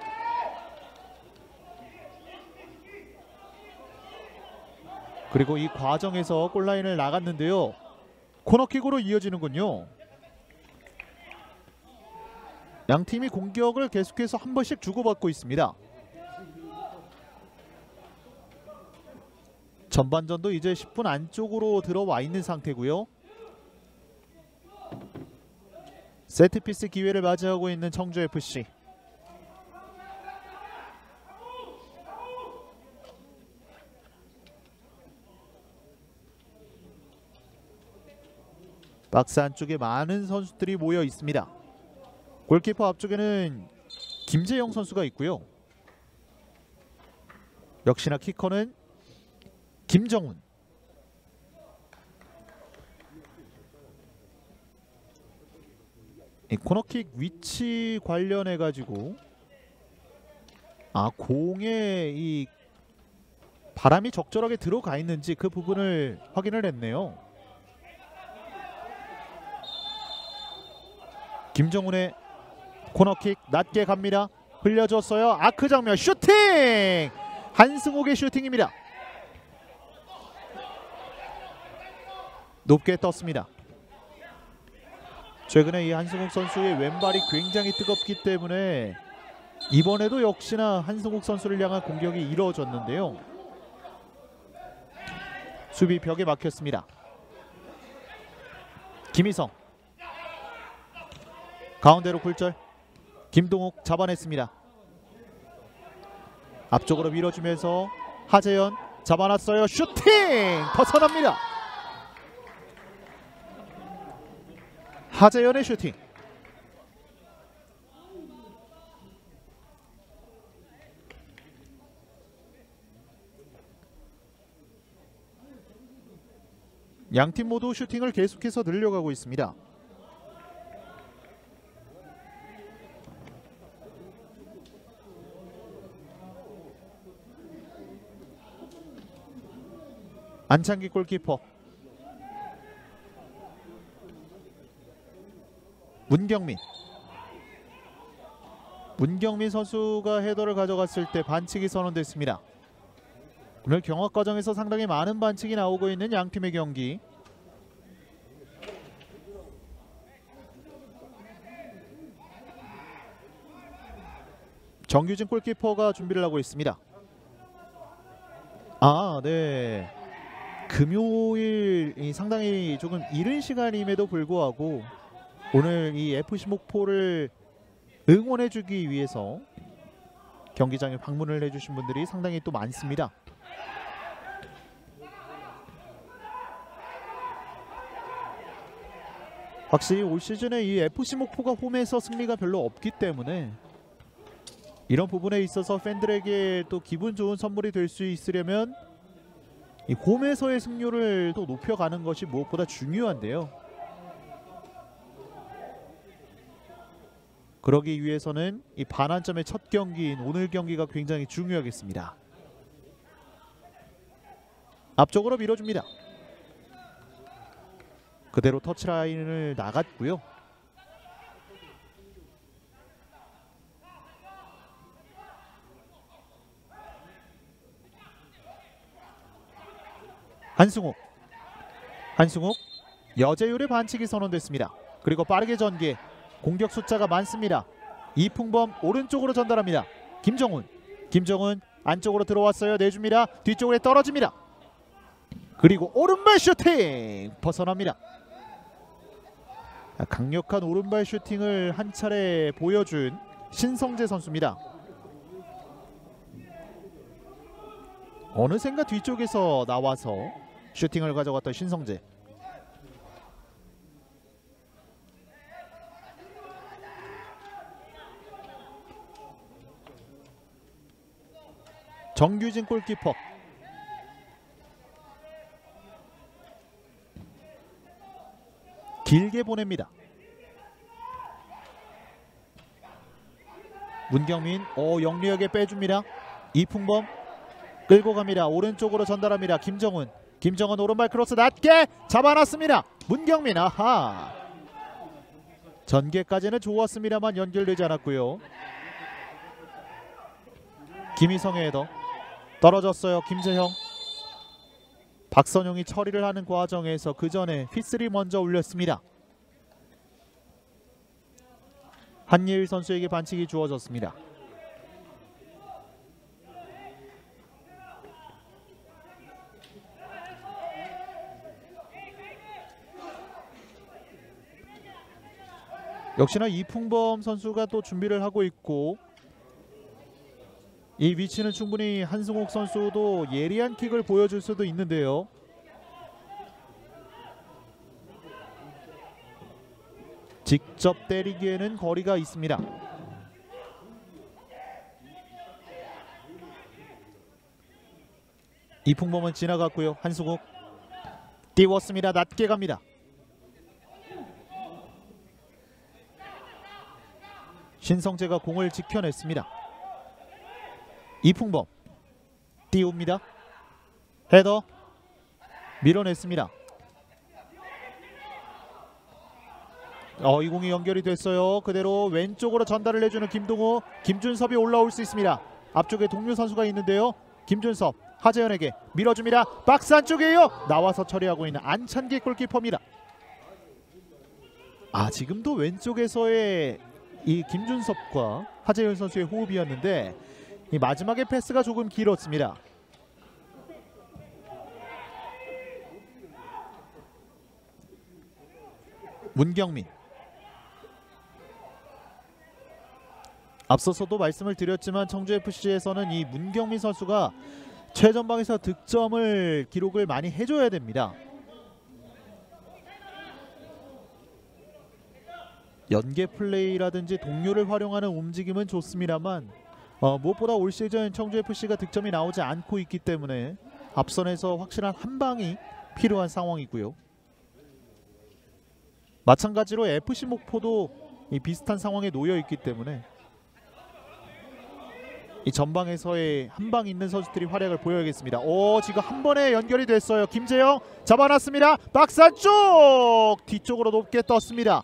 그리고 이 과정에서 골라인을 나갔는데요. 코너킥으로 이어지는군요. 양 팀이 공격을 계속해서 한 번씩 주고받고 있습니다. 전반전도 이제 10분 안쪽으로 들어와 있는 상태고요. 세트피스 기회를 맞이하고 있는 청주 FC. 박스 안쪽에 많은 선수들이 모여 있습니다. 골키퍼 앞쪽에는 김재영 선수가 있고요. 역시나 키커는 김정훈. 코너킥 위치 관련해 가지고 아 공에 이 바람이 적절하게 들어가 있는지 그 부분을 확인을 했네요. 김정훈의 코너킥 낮게 갑니다. 흘려줬어요. 아크 장면 슈팅! 한승욱의 슈팅입니다. 높게 떴습니다. 최근에 이 한승욱 선수의 왼발이 굉장히 뜨겁기 때문에 이번에도 역시나 한승욱 선수를 향한 공격이 이루어졌는데요. 수비 벽에 막혔습니다. 김희성 가운데로 굴절 김동욱 잡아냈습니다. 앞쪽으로 밀어주면서 하재현 잡아놨어요. 슈팅 벗어납니다. 하재현의 슈팅. 양팀 모두 슈팅을 계속해서 늘려가고 있습니다. 안창기 골키퍼 문경민 문경민 선수가 헤더를 가져갔을 때 반칙이 선언됐습니다. 오늘 경합 과정에서 상당히 많은 반칙이 나오고 있는 양 팀의 경기. 정규진 골키퍼가 준비를 하고 있습니다. 아, 네. 금요일이 상당히 조금 이른 시간임에도 불구하고 오늘 이 FC 목포를 응원해주기 위해서 경기장에 방문을 해주신 분들이 상당히 또 많습니다. 확실히 올 시즌에 이 FC 목포가 홈에서 승리가 별로 없기 때문에 이런 부분에 있어서 팬들에게 또 기분 좋은 선물이 될 수 있으려면 이 홈에서의 승률을 또 높여가는 것이 무엇보다 중요한데요. 그러기 위해서는 이 반환점의 첫 경기인 오늘 경기가 굉장히 중요하겠습니다. 앞쪽으로 밀어줍니다. 그대로 터치라인을 나갔고요. 한승욱 한승욱 여재율의 반칙이 선언됐습니다. 그리고 빠르게 전개 공격 숫자가 많습니다. 이풍범 오른쪽으로 전달합니다. 김정훈 김정훈 안쪽으로 들어왔어요. 내줍니다. 뒤쪽에 떨어집니다. 그리고 오른발 슈팅 벗어납니다. 강력한 오른발 슈팅을 한 차례 보여준 신성재 선수입니다. 어느샌가 뒤쪽에서 나와서 슈팅을 가져갔던 신성재. 정규진 골키퍼. 길게 보냅니다. 문경민 오 영리하게 빼줍니다. 이풍범 끌고 갑니다. 오른쪽으로 전달합니다. 김정훈 김정은 오른발 크로스 낮게 잡아놨습니다. 문경민 아하. 전개까지는 좋았습니다만 연결되지 않았고요. 김희성의 헤더 떨어졌어요. 김재형. 박선용이 처리를 하는 과정에서 그 전에 휘슬이 먼저 울렸습니다. 한예일 선수에게 반칙이 주어졌습니다. 역시나 이풍범 선수가 또 준비를 하고 있고 이 위치는 충분히 한승옥 선수도 예리한 킥을 보여줄 수도 있는데요. 직접 때리기에는 거리가 있습니다. 이풍범은 지나갔고요. 한승옥 띄웠습니다. 낮게 갑니다. 신성재가 공을 지켜냈습니다. 이풍범 띄웁니다. 헤더 밀어냈습니다. 어, 이 공이 연결이 됐어요. 그대로 왼쪽으로 전달을 해주는 김동호, 김준섭이 올라올 수 있습니다. 앞쪽에 동료 선수가 있는데요. 김준섭, 하재현에게 밀어줍니다. 박스 안쪽이에요. 나와서 처리하고 있는 안찬기 골키퍼입니다. 아 지금도 왼쪽에서의 이 김준섭과 하재현 선수의 호흡이었는데 이 마지막에 패스가 조금 길었습니다. 문경민 앞서서도 말씀을 드렸지만 청주 FC에서는 이 문경민 선수가 최전방에서 득점을 기록을 많이 해줘야 됩니다. 연계 플레이라든지 동료를 활용하는 움직임은 좋습니다만 어, 무엇보다 올 시즌 청주 FC가 득점이 나오지 않고 있기 때문에 앞선에서 확실한 한 방이 필요한 상황이고요. 마찬가지로 FC 목포도 이 비슷한 상황에 놓여 있기 때문에 이 전방에서의 한 방 있는 선수들이 활약을 보여야겠습니다. 오 지금 한 번에 연결이 됐어요. 김재영 잡아놨습니다. 박스 안쪽 뒤쪽으로 높게 떴습니다.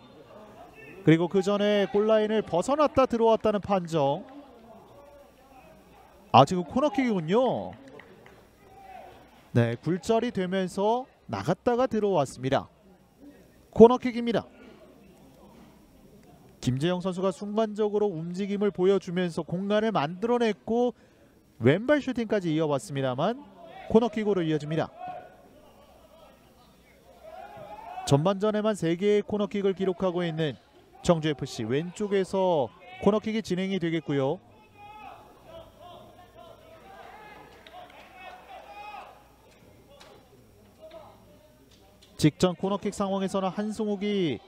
그리고 그 전에 골라인을 벗어났다 들어왔다는 판정. 아 지금 코너킥이군요. 네 굴절이 되면서 나갔다가 들어왔습니다. 코너킥입니다. 김재영 선수가 순간적으로 움직임을 보여주면서 공간을 만들어냈고 왼발 슈팅까지 이어봤습니다만 코너킥으로 이어집니다. 전반전에만 3개의 코너킥을 기록하고 있는 청주FC 왼쪽에서 코너킥이 진행이 되겠고요. 직전 코너킥 상황에서는 한승욱이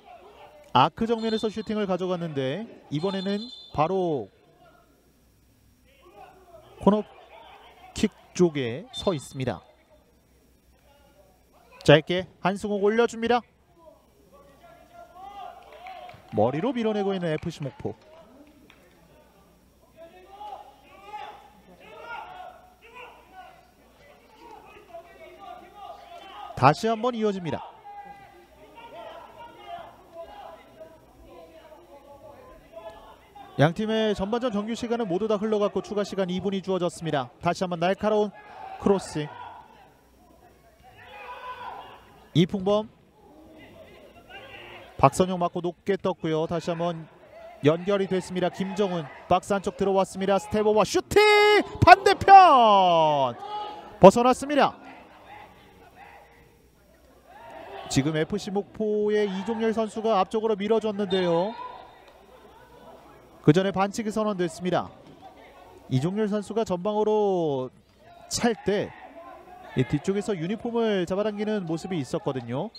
아크 정면에서 슈팅을 가져갔는데 이번에는 바로 코너킥 쪽에 서 있습니다. 짧게 한승욱 올려줍니다. 머리로 밀어내고 있는 FC 목포. 다시 한번 이어집니다. 양 팀의 전반전 정규 시간은 모두 다 흘러갔고 추가 시간 2분이 주어졌습니다. 다시 한번 날카로운 크로스. 이풍범 박선영 맞고 높게 떴고요. 다시 한번 연결이 됐습니다. 김정훈 박스 안쪽 들어왔습니다. 스테버와 슈팅 반대편 벗어났습니다. 지금 FC 목포의 이종열 선수가 앞쪽으로 밀어줬는데요. 그 전에 반칙이 선언됐습니다. 이종열 선수가 전방으로 찰 때 뒤쪽에서 유니폼을 잡아당기는 모습이 있었거든요.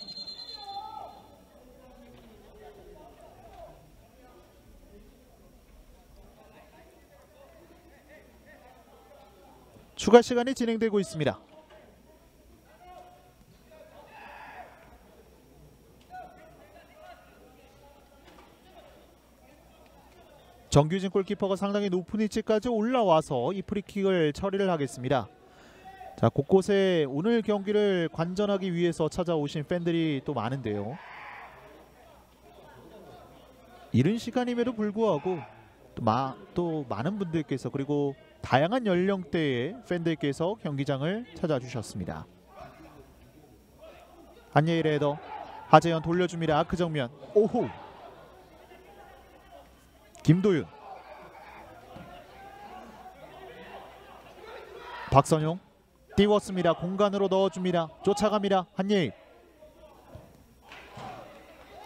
추가 시간이 진행되고 있습니다. 정규진 골키퍼가 상당히 높은 위치까지 올라와서 이 프리킥을 처리를 하겠습니다. 자 곳곳에 오늘 경기를 관전하기 위해서 찾아오신 팬들이 또 많은데요. 이른 시간임에도 불구하고 또, 마, 또 많은 분들께서 그리고 다양한 연령대의 팬들께서 경기장을 찾아주셨습니다. 안예일 레더 하재현 돌려줍니다. 그 정면 오호 김도윤 박선용 띄웠습니다. 공간으로 넣어줍니다. 쫓아갑니다. 한예일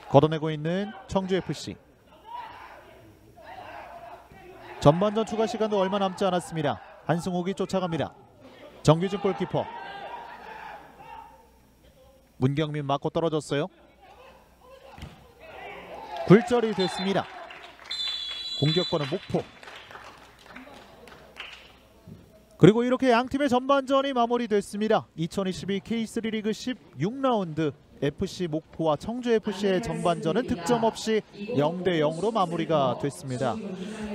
걷어내고 있는 청주FC 전반전 추가 시간도 얼마 남지 않았습니다. 한승욱이 쫓아갑니다. 정규진 골키퍼 문경민 맞고 떨어졌어요. 굴절이 됐습니다. 공격권은 목포. 그리고 이렇게 양 팀의 전반전이 마무리됐습니다. 2022 K3 리그 16라운드 FC 목포와 청주 FC의 전반전은 득점 없이 0대 0으로 마무리가 됐습니다.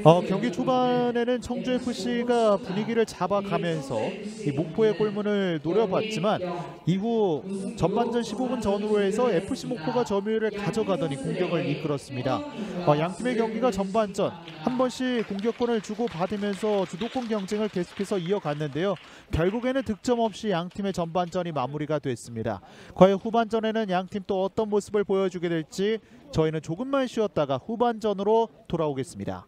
어, 경기 초반에는 청주 FC가 분위기를 잡아가면서 이 목포의 골문을 노려봤지만 이후 전반전 15분 전후로 해서 FC 목포가 점유율을 가져가더니 공격을 이끌었습니다. 어, 양 팀의 경기가 전반전 한 번씩 공격권을 주고 받으면서 주도권 경쟁을 계속해서 이어갔는데요. 결국에는 득점 없이 양 팀의 전반전이 마무리가 됐습니다. 과연 후반전에는 양팀 또 어떤 모습을 보여주게 될지 저희는 조금만 쉬었다가 후반전으로 돌아오겠습니다.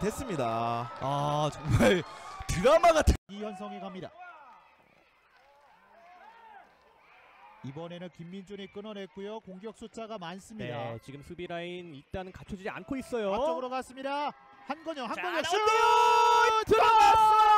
됐습니다. 아 정말 드라마 같은. 이현성이 갑니다. 이번에는 김민준이 끊어냈고요. 공격 숫자가 많습니다. 네, 지금 수비 라인 일단은 갖춰지지 않고 있어요. 앞쪽으로 갔습니다. 한건영, 자, 한건영 슛! 들어갔어요!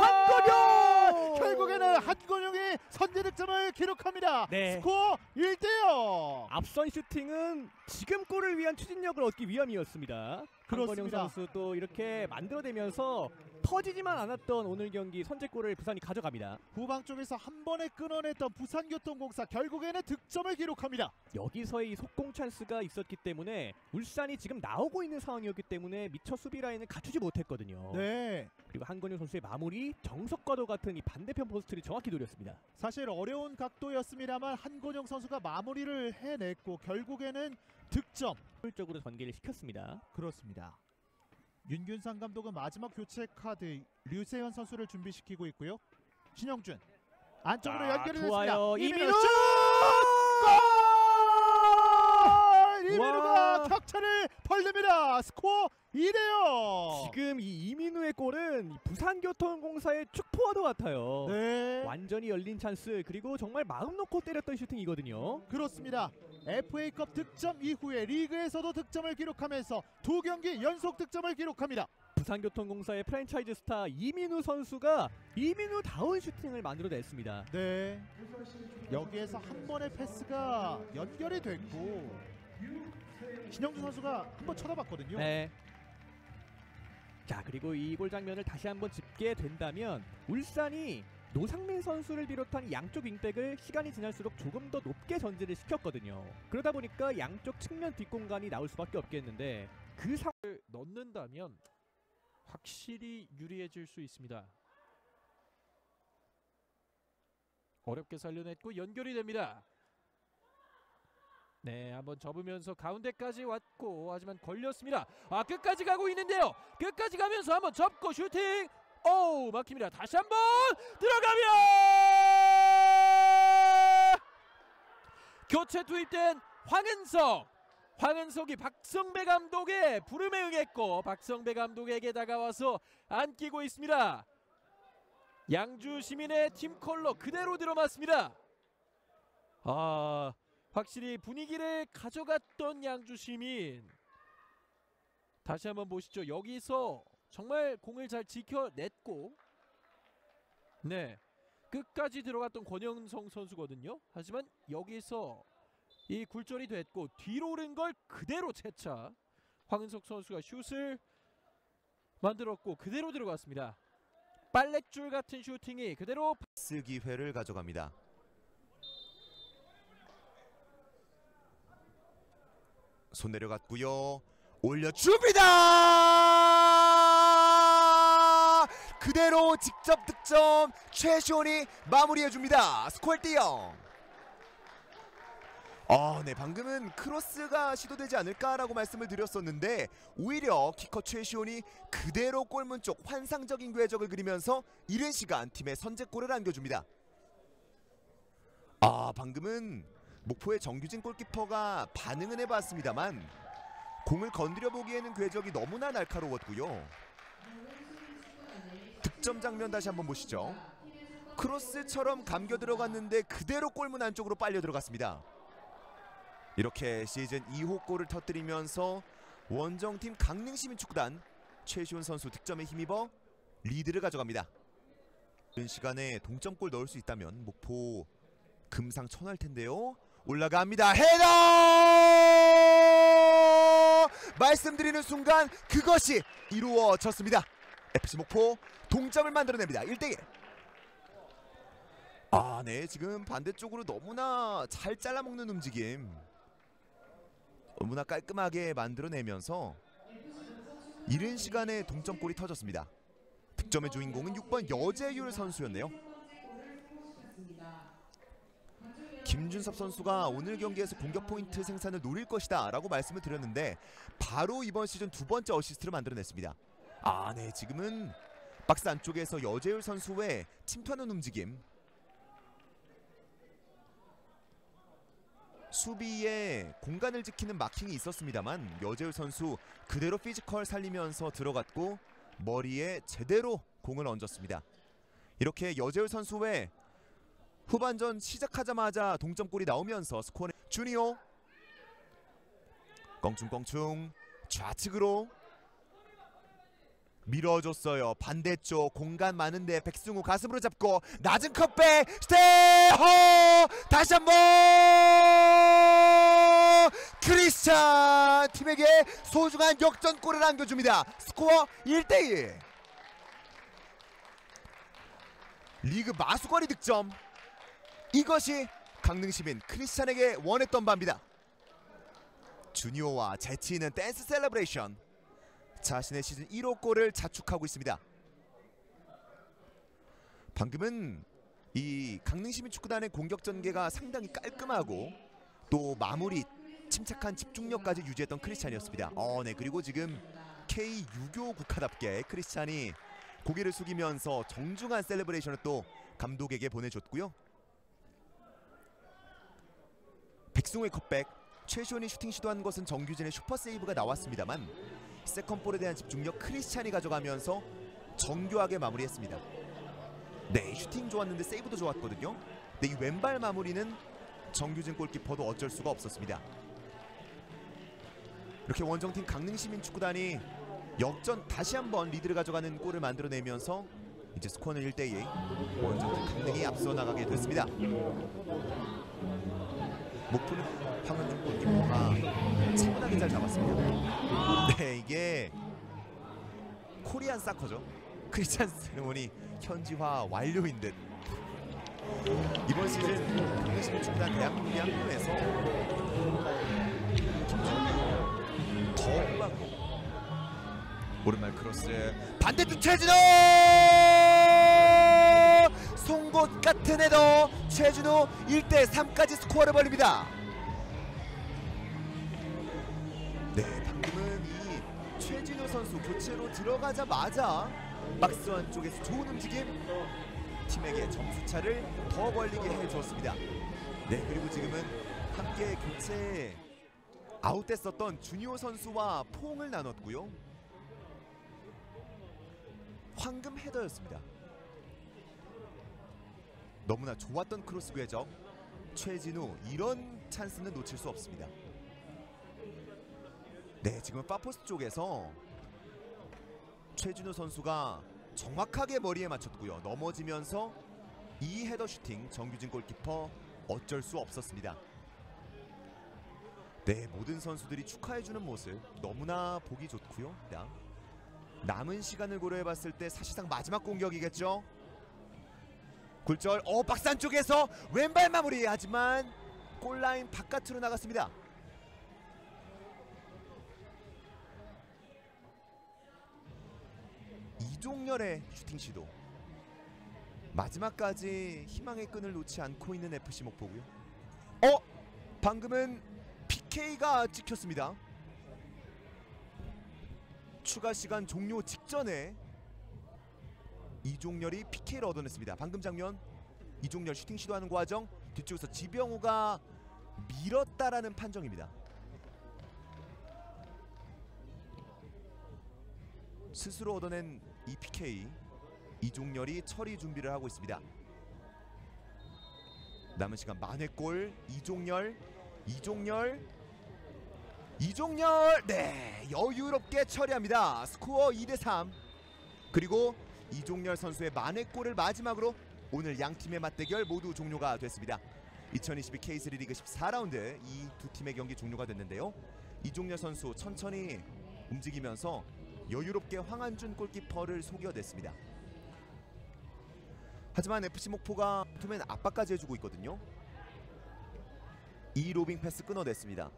한건영! 결국에는 한건영이 선제 득점을 기록합니다. 네. 스코어 1대 0. 앞선 슈팅은 지금 골을 위한 추진력을 얻기 위함이었습니다. 한건영 그렇습니다. 선수도 이렇게 만들어내면서 터지지만 않았던 오늘 경기 선제골을 부산이 가져갑니다. 후방 쪽에서 한 번에 끊어냈던 부산교통공사 결국에는 득점을 기록합니다. 여기서의 이 속공 찬스가 있었기 때문에 울산이 지금 나오고 있는 상황이었기 때문에 미처 수비 라인을 갖추지 못했거든요. 네. 그리고 한건영 선수의 마무리 정석과도 같은 이 반대편 포스트를 정확히 노렸습니다. 사실 어려운 각도였습니다만 한건영 선수가 마무리를 해냈고 결국에는 득점. 효율적으로 전개를 시켰습니다. 그렇습니다. 윤균상 감독은 마지막 교체 카드 류세현 선수를 준비시키고 있고요. 신영준 안쪽으로 아, 연결이 좋아요. 됐습니다. 이민우! 슛! 골! 이민우가 와. 격차를 벌립니다. 스코어 2대 0. 지금 이 이민우의 골은 이 부산교통공사의 축포와도 같아요. 네. 완전히 열린 찬스 그리고 정말 마음 놓고 때렸던 슈팅이거든요. 그렇습니다. FA컵 득점 이후에 리그에서도 득점을 기록하면서 두 경기 연속 득점을 기록합니다. 부산교통공사의 프랜차이즈 스타 이민우 선수가 이민우 다운 슈팅을 만들어냈습니다. 네. 여기에서 한 번의 패스가 연결이 됐고 신영준 선수가 한번 쳐다봤거든요. 네. 자 그리고 이 골 장면을 다시 한번 짚게 된다면 울산이 노상민 선수를 비롯한 양쪽 윙백을 시간이 지날수록 조금 더 높게 전진을 시켰거든요. 그러다 보니까 양쪽 측면 뒷공간이 나올 수밖에 없겠는데 그 상. 넣는다면 확실히 유리해질 수 있습니다. 어렵게 살려냈고 연결이 됩니다. 네, 한번 접으면서 가운데까지 왔고 하지만 걸렸습니다. 아 끝까지 가고 있는데요. 끝까지 가면서 한번 접고 슈팅. 오 막힙니다. 다시 한번 들어가면 교체 투입된 황은석. 황은석이 박성배 감독의 부름에 응했고 박성배 감독에게 다가와서 안기고 있습니다. 양주 시민의 팀 컬러 그대로 들어맞습니다. 아 확실히 분위기를 가져갔던 양주 시민. 다시 한번 보시죠. 여기서 정말 공을 잘 지켜냈고 네 끝까지 들어갔던 권영성 선수거든요. 하지만 여기서 이 굴절이 됐고 뒤로 오른 걸 그대로 채차 황은석 선수가 슛을 만들었고 그대로 들어갔습니다. 빨랫줄 같은 슈팅이 그대로 패스 기회를 가져갑니다. 손 내려갔고요. 올려줍니다. 그대로 직접 득점 최시원이 마무리해 줍니다. 스코어 1대 0. 아, 네, 방금은 크로스가 시도되지 않을까라고 말씀을 드렸었는데 오히려 키커 최시온이 그대로 골문 쪽 환상적인 궤적을 그리면서 이른 시간 팀의 선제골을 안겨줍니다. 아, 방금은 목포의 정규진 골키퍼가 반응은 해봤습니다만 공을 건드려 보기에는 궤적이 너무나 날카로웠고요. 득점 장면 다시 한번 보시죠. 크로스처럼 감겨 들어갔는데 그대로 골문 안쪽으로 빨려 들어갔습니다. 이렇게 시즌 2호 골을 터뜨리면서 원정팀 강릉시민축구단 최시훈 선수 득점에 힘입어 리드를 가져갑니다. 이런 시간에 동점골 넣을 수 있다면 목포 금상첨화할 텐데요. 올라갑니다. 헤더! 말씀드리는 순간 그것이 이루어졌습니다. FC 목포 동점을 만들어냅니다. 1대1. 아, 네. 지금 반대쪽으로 너무나 잘 잘라먹는 움직임. 너무나 깔끔하게 만들어내면서 이른 시간에 동점골이 터졌습니다. 득점의 주인공은 6번 여재율 선수였네요. 김준섭 선수가 오늘 경기에서 공격 포인트 생산을 노릴 것이다 라고 말씀을 드렸는데 바로 이번 시즌 두 번째 어시스트를 만들어냈습니다. 아, 네. 지금은 박스 안쪽에서 여재율 선수의 침투하는 움직임 수비에 공간을 지키는 마킹이 있었습니다만 여재율 선수 그대로 physical 살리면서 들어갔고 머리에 제대로 공을 얹었습니다. 이렇게 여재율 선수의 후반전 시작하자마자 동점골이 나오면서 스코어는 주니오. 껑충껑충 좌측으로 밀어줬어요. 반대쪽 공간 많은데 백승우 가슴으로 잡고 낮은 cutback 스테호! 다시 한번! 크리스찬 팀에게 소중한 역전골을 안겨줍니다. 스코어 1대1 리그 마수걸이 득점 이것이 강릉 시민 크리스찬에게 원했던 바입니다. 주니오와 재치 있는 댄스 celebration 자신의 시즌 1호 골을 자축하고 있습니다. 방금은 이 강릉 시민 축구단의 공격 전개가 상당히 깔끔하고 또 마무리 침착한 집중력까지 유지했던 크리스찬이었습니다. 어, 네 그리고 지금 K 유교 국가답게 크리스찬이 고개를 숙이면서 정중한 celebration을 또 감독에게 보내줬고요. 백승호의 cutback 최시원이 슈팅 시도한 것은 정규진의 슈퍼 세이브가 나왔습니다만 second ball에 대한 집중력 크리스찬이 가져가면서 정교하게 마무리했습니다. 네, 슈팅 좋았는데 세이브도 좋았거든요. 근데 이 왼발 마무리는 정규진 골키퍼도 어쩔 수가 없었습니다. 이렇게 원정팀 강릉시민 축구단이 역전 다시 한번 리드를 가져가는 골을 만들어내면서 이제 스코어는 1대2 원정팀 강릉이 앞서 나가게 됐습니다. 목표는 황은준 골키퍼가 차분하게 잘 잡았습니다. 네, 이게 코리안 사커죠. 크리스찬 세레모니 현지화 완료인 듯. 이번 시즌 강릉시민 축구단 대한민국이 한국에서 더 후방으로 오른발 크로스 반대쪽 최진호 송곳 같은 헤더 최진호 1대 3까지 스코어를 벌립니다. 네, 방금은 이 최진호 선수 교체로 들어가자마자 박스 안쪽에서 좋은 움직임 팀에게 점수차를 더 벌리게 해줬습니다. 네, 그리고 지금은 함께 교체 아웃됐었던 주니오 선수와 포옹을 나눴고요. 황금 헤더였습니다. 너무나 좋았던 크로스 궤적 최진우 이런 찬스는 놓칠 수 없습니다. 네, 지금 파포스 쪽에서 최진우 선수가 정확하게 머리에 맞췄고요. 넘어지면서 이 헤더 슈팅 정규진 골키퍼 어쩔 수 없었습니다. 네, 모든 선수들이 축하해주는 모습 너무나 보기 좋고요. 야. 남은 시간을 고려해봤을 때 사실상 마지막 공격이겠죠. 굴절, 어 박스 안쪽에서 왼발 마무리 하지만 골라인 바깥으로 나갔습니다. 이종렬의 슈팅 시도. 마지막까지 희망의 끈을 놓지 않고 있는 FC 목포고요. 어? 방금은 PK가 찍혔습니다. 추가 시간 종료 직전에 이종렬이 PK를 얻어냈습니다. 방금 장면 이종렬 슈팅 시도하는 과정 뒤쪽에서 지병호가 밀었다라는 판정입니다. 스스로 얻어낸 이 PK 이종렬이 처리 준비를 하고 있습니다. 남은 시간 만회 골 이종렬 이종렬 이종렬 네 여유롭게 처리합니다. 스코어 2대3 그리고 이종렬 선수의 만회골을 마지막으로 오늘 양 팀의 맞대결 모두 종료가 됐습니다. 2022 K3 리그 14라운드 이 두 팀의 경기 종료가 됐는데요. 이종렬 선수 천천히 움직이면서 여유롭게 황한준 골키퍼를 속여냈습니다. 하지만 FC 목포가 투맨 압박까지 해주고 있거든요. 이 로빙 패스 끊어냈습니다.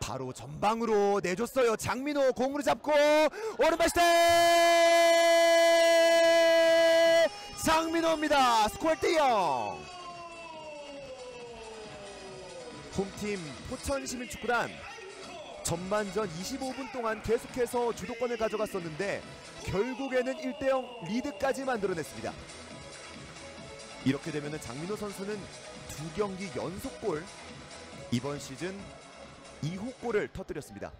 바로 전방으로 내줬어요. 장민호 공으로 잡고 오른발 슈팅! 장민호입니다. 스코어 1대0. 홈팀 포천시민축구단 전반전 25분 동안 계속해서 주도권을 가져갔었는데 결국에는 1대0 리드까지 만들어냈습니다. 이렇게 되면 장민호 선수는 두 경기 연속골 이번 시즌 2호 골을 터뜨렸습니다.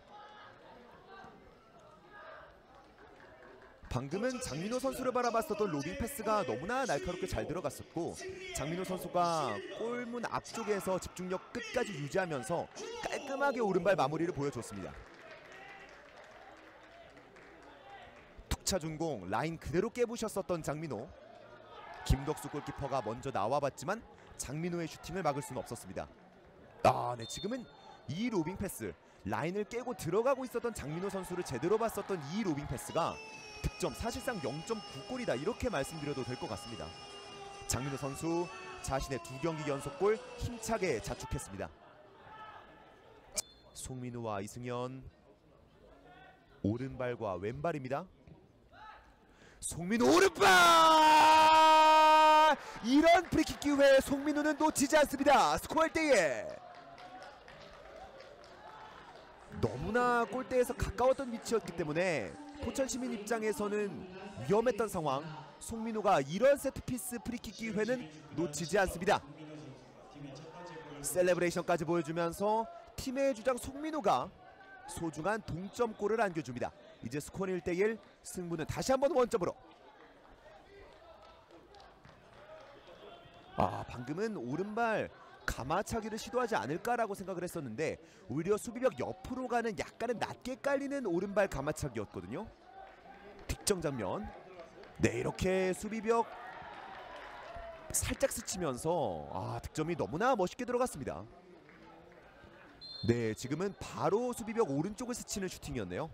방금은 장민호 선수를 바라봤었던 로빙 패스가 너무나 날카롭게 잘 들어갔었고 장민호 선수가 골문 앞쪽에서 집중력 끝까지 유지하면서 깔끔하게 오른발 마무리를 보여줬습니다. 툭 차준 공 라인 그대로 깨부셨었던 장민호 김덕수 골키퍼가 먼저 나와봤지만 장민호의 슈팅을 막을 수는 없었습니다. 아, 네 지금은 이 로빙 패스 라인을 깨고 들어가고 있었던 장민호 선수를 제대로 봤었던 이 로빙 패스가 득점 사실상 0.9골이다 이렇게 말씀드려도 될 것 같습니다. 장민호 선수 자신의 두 경기 연속골 힘차게 자축했습니다. 송민우와 이승현 오른발과 왼발입니다. 송민우 오른발! 이런 프리킥 기회 송민우는 놓치지 않습니다. 스코어 1대1. 너무나 골대에서 가까웠던 위치였기 때문에 포천 시민 입장에서는 위험했던 상황. 송민우가 이런 세트피스 프리킥 기회는 놓치지 않습니다. celebration까지 보여주면서 팀의 주장 송민우가 소중한 동점골을 안겨줍니다. 이제 스코어는 1대1 승부는 다시 한번 원점으로 아 방금은 오른발 가마차기를 시도하지 않을까라고 생각을 했었는데 오히려 수비벽 옆으로 가는 약간은 낮게 깔리는 오른발 가마차기였거든요. 득점 장면. 네 이렇게 수비벽 살짝 스치면서 아 득점이 너무나 멋있게 들어갔습니다. 네 지금은 바로 수비벽 오른쪽을 스치는 슈팅이었네요.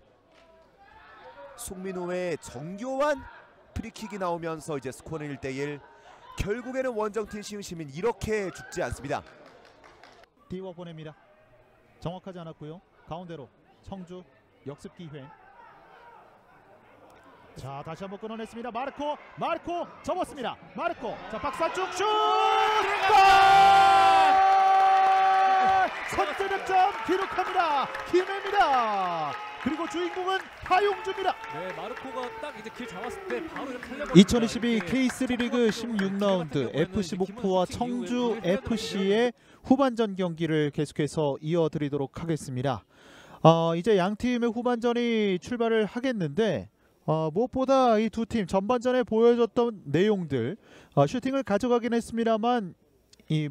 송민호의 정교한 프리킥이 나오면서 이제 스코어는 1대1 결국에는 원정팀 시흥 시민 이렇게 죽지 않습니다. 띄워 보냅니다. 정확하지 않았고요. 가운데로 청주 역습 기회. 자 다시 한번 끊어냈습니다. 마르코 마르코 접었습니다. 마르코 자 안쪽 슛! 골! 선제 득점 기록합니다. 김혜입니다. 그리고 주인공은 하용주입니다. 네, 마르코가 딱 이제 길 잡았을 때 바로 이렇게 살려버립니다. 2022 이렇게 K3 리그 16라운드 FC 목포와 청주 FC의 후반전 경기를 계속해서 이어드리도록 하겠습니다. 어, 이제 양 팀의 후반전이 출발을 하겠는데 어, 무엇보다 이 두 팀 전반전에 보여줬던 내용들 어, 슈팅을 가져가긴 했습니다만 이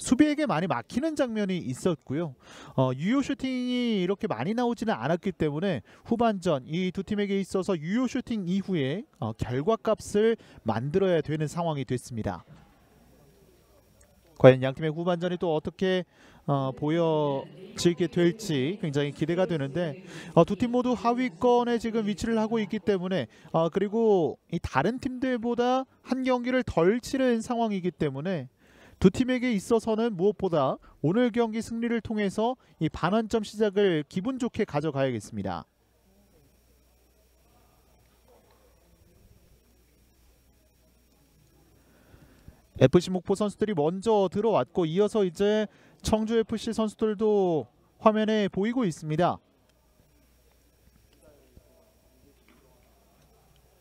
수비에게 많이 막히는 장면이 있었고요. 어, 유효 슈팅이 이렇게 많이 나오지는 않았기 때문에 후반전 이 두 팀에게 있어서 유효 슈팅 이후에 어, 결과값을 만들어야 되는 상황이 됐습니다. 과연 양 팀의 후반전이 또 어떻게 어, 보여지게 될지 굉장히 기대가 되는데 어, 두팀 모두 하위권에 지금 위치를 하고 있기 때문에 어, 그리고 이 다른 팀들보다 한 경기를 덜 치른 상황이기 때문에 두 팀에게 있어서는 무엇보다 오늘 경기 승리를 통해서 이 반환점 시작을 기분 좋게 가져가야겠습니다. FC 목포 선수들이 먼저 들어왔고 이어서 이제 청주 FC 선수들도 화면에 보이고 있습니다.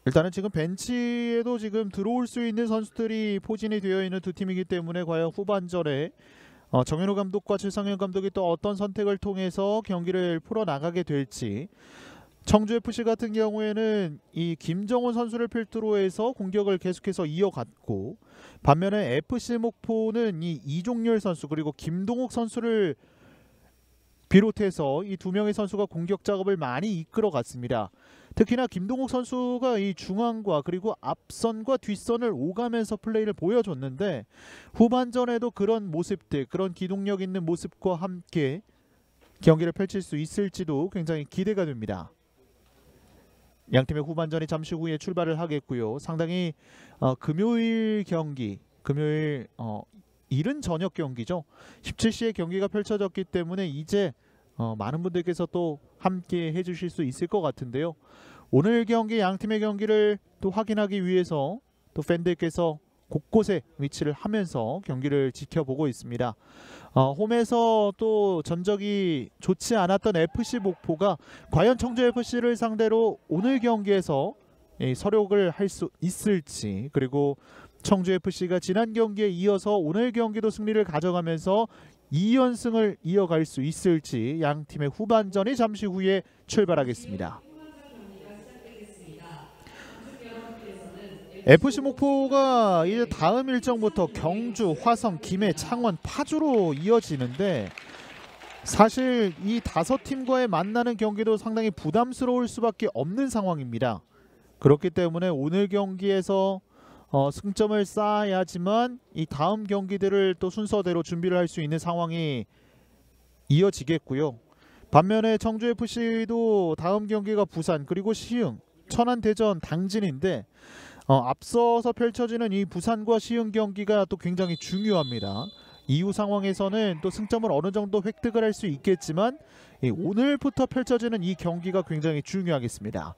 일단은 지금 벤치에도 지금 들어올 수 있는 선수들이 포진이 되어 있는 두 팀이기 때문에 과연 후반전에 어, 정현우 감독과 최상현 감독이 또 어떤 선택을 통해서 경기를 풀어 나가게 될지. 청주 FC 같은 경우에는 이 김정훈 선수를 필두로 해서 공격을 계속해서 이어갔고 반면에 FC 목포는 이 이종열 선수 그리고 김동욱 선수를 비롯해서 이 두 명의 선수가 공격 작업을 많이 이끌어 갔습니다. 특히나 김동욱 선수가 이 중앙과 그리고 앞선과 뒷선을 오가면서 플레이를 보여줬는데 후반전에도 그런 모습들, 그런 기동력 있는 모습과 함께 경기를 펼칠 수 있을지도 굉장히 기대가 됩니다. 양 팀의 후반전이 잠시 후에 출발을 하겠고요. 상당히 어, 금요일 경기, 금요일 어, 이른 저녁 경기죠. 17시에 경기가 펼쳐졌기 때문에 이제 어, 많은 분들께서 또 함께 해주실 수 있을 것 같은데요. 오늘 경기 양 팀의 경기를 또 확인하기 위해서 또 팬들께서 곳곳에 위치를 하면서 경기를 지켜보고 있습니다. 어, 홈에서 또 전적이 좋지 않았던 FC 목포가 과연 청주 FC를 상대로 오늘 경기에서 이 서력을 할 수 있을지 그리고 청주 FC가 지난 경기에 이어서 오늘 경기도 승리를 가져가면서 2연승을 이어갈 수 있을지 양 팀의 후반전이 잠시 후에 출발하겠습니다. FC 목포가 이제 다음 일정부터 경주, 화성, 김해, 창원, 파주로 이어지는데 사실 이 다섯 팀과의 만나는 경기도 상당히 부담스러울 수밖에 없는 상황입니다. 그렇기 때문에 오늘 경기에서 어, 승점을 쌓아야지만 이 다음 경기들을 또 순서대로 준비를 할 수 있는 상황이 이어지겠고요. 반면에 청주 FC도 다음 경기가 부산 그리고 시흥, 천안, 대전, 당진인데 어, 앞서서 펼쳐지는 이 부산과 시흥 경기가 또 굉장히 중요합니다. 이후 상황에서는 또 승점을 어느 정도 획득을 할 수 있겠지만 이 오늘부터 펼쳐지는 이 경기가 굉장히 중요하겠습니다.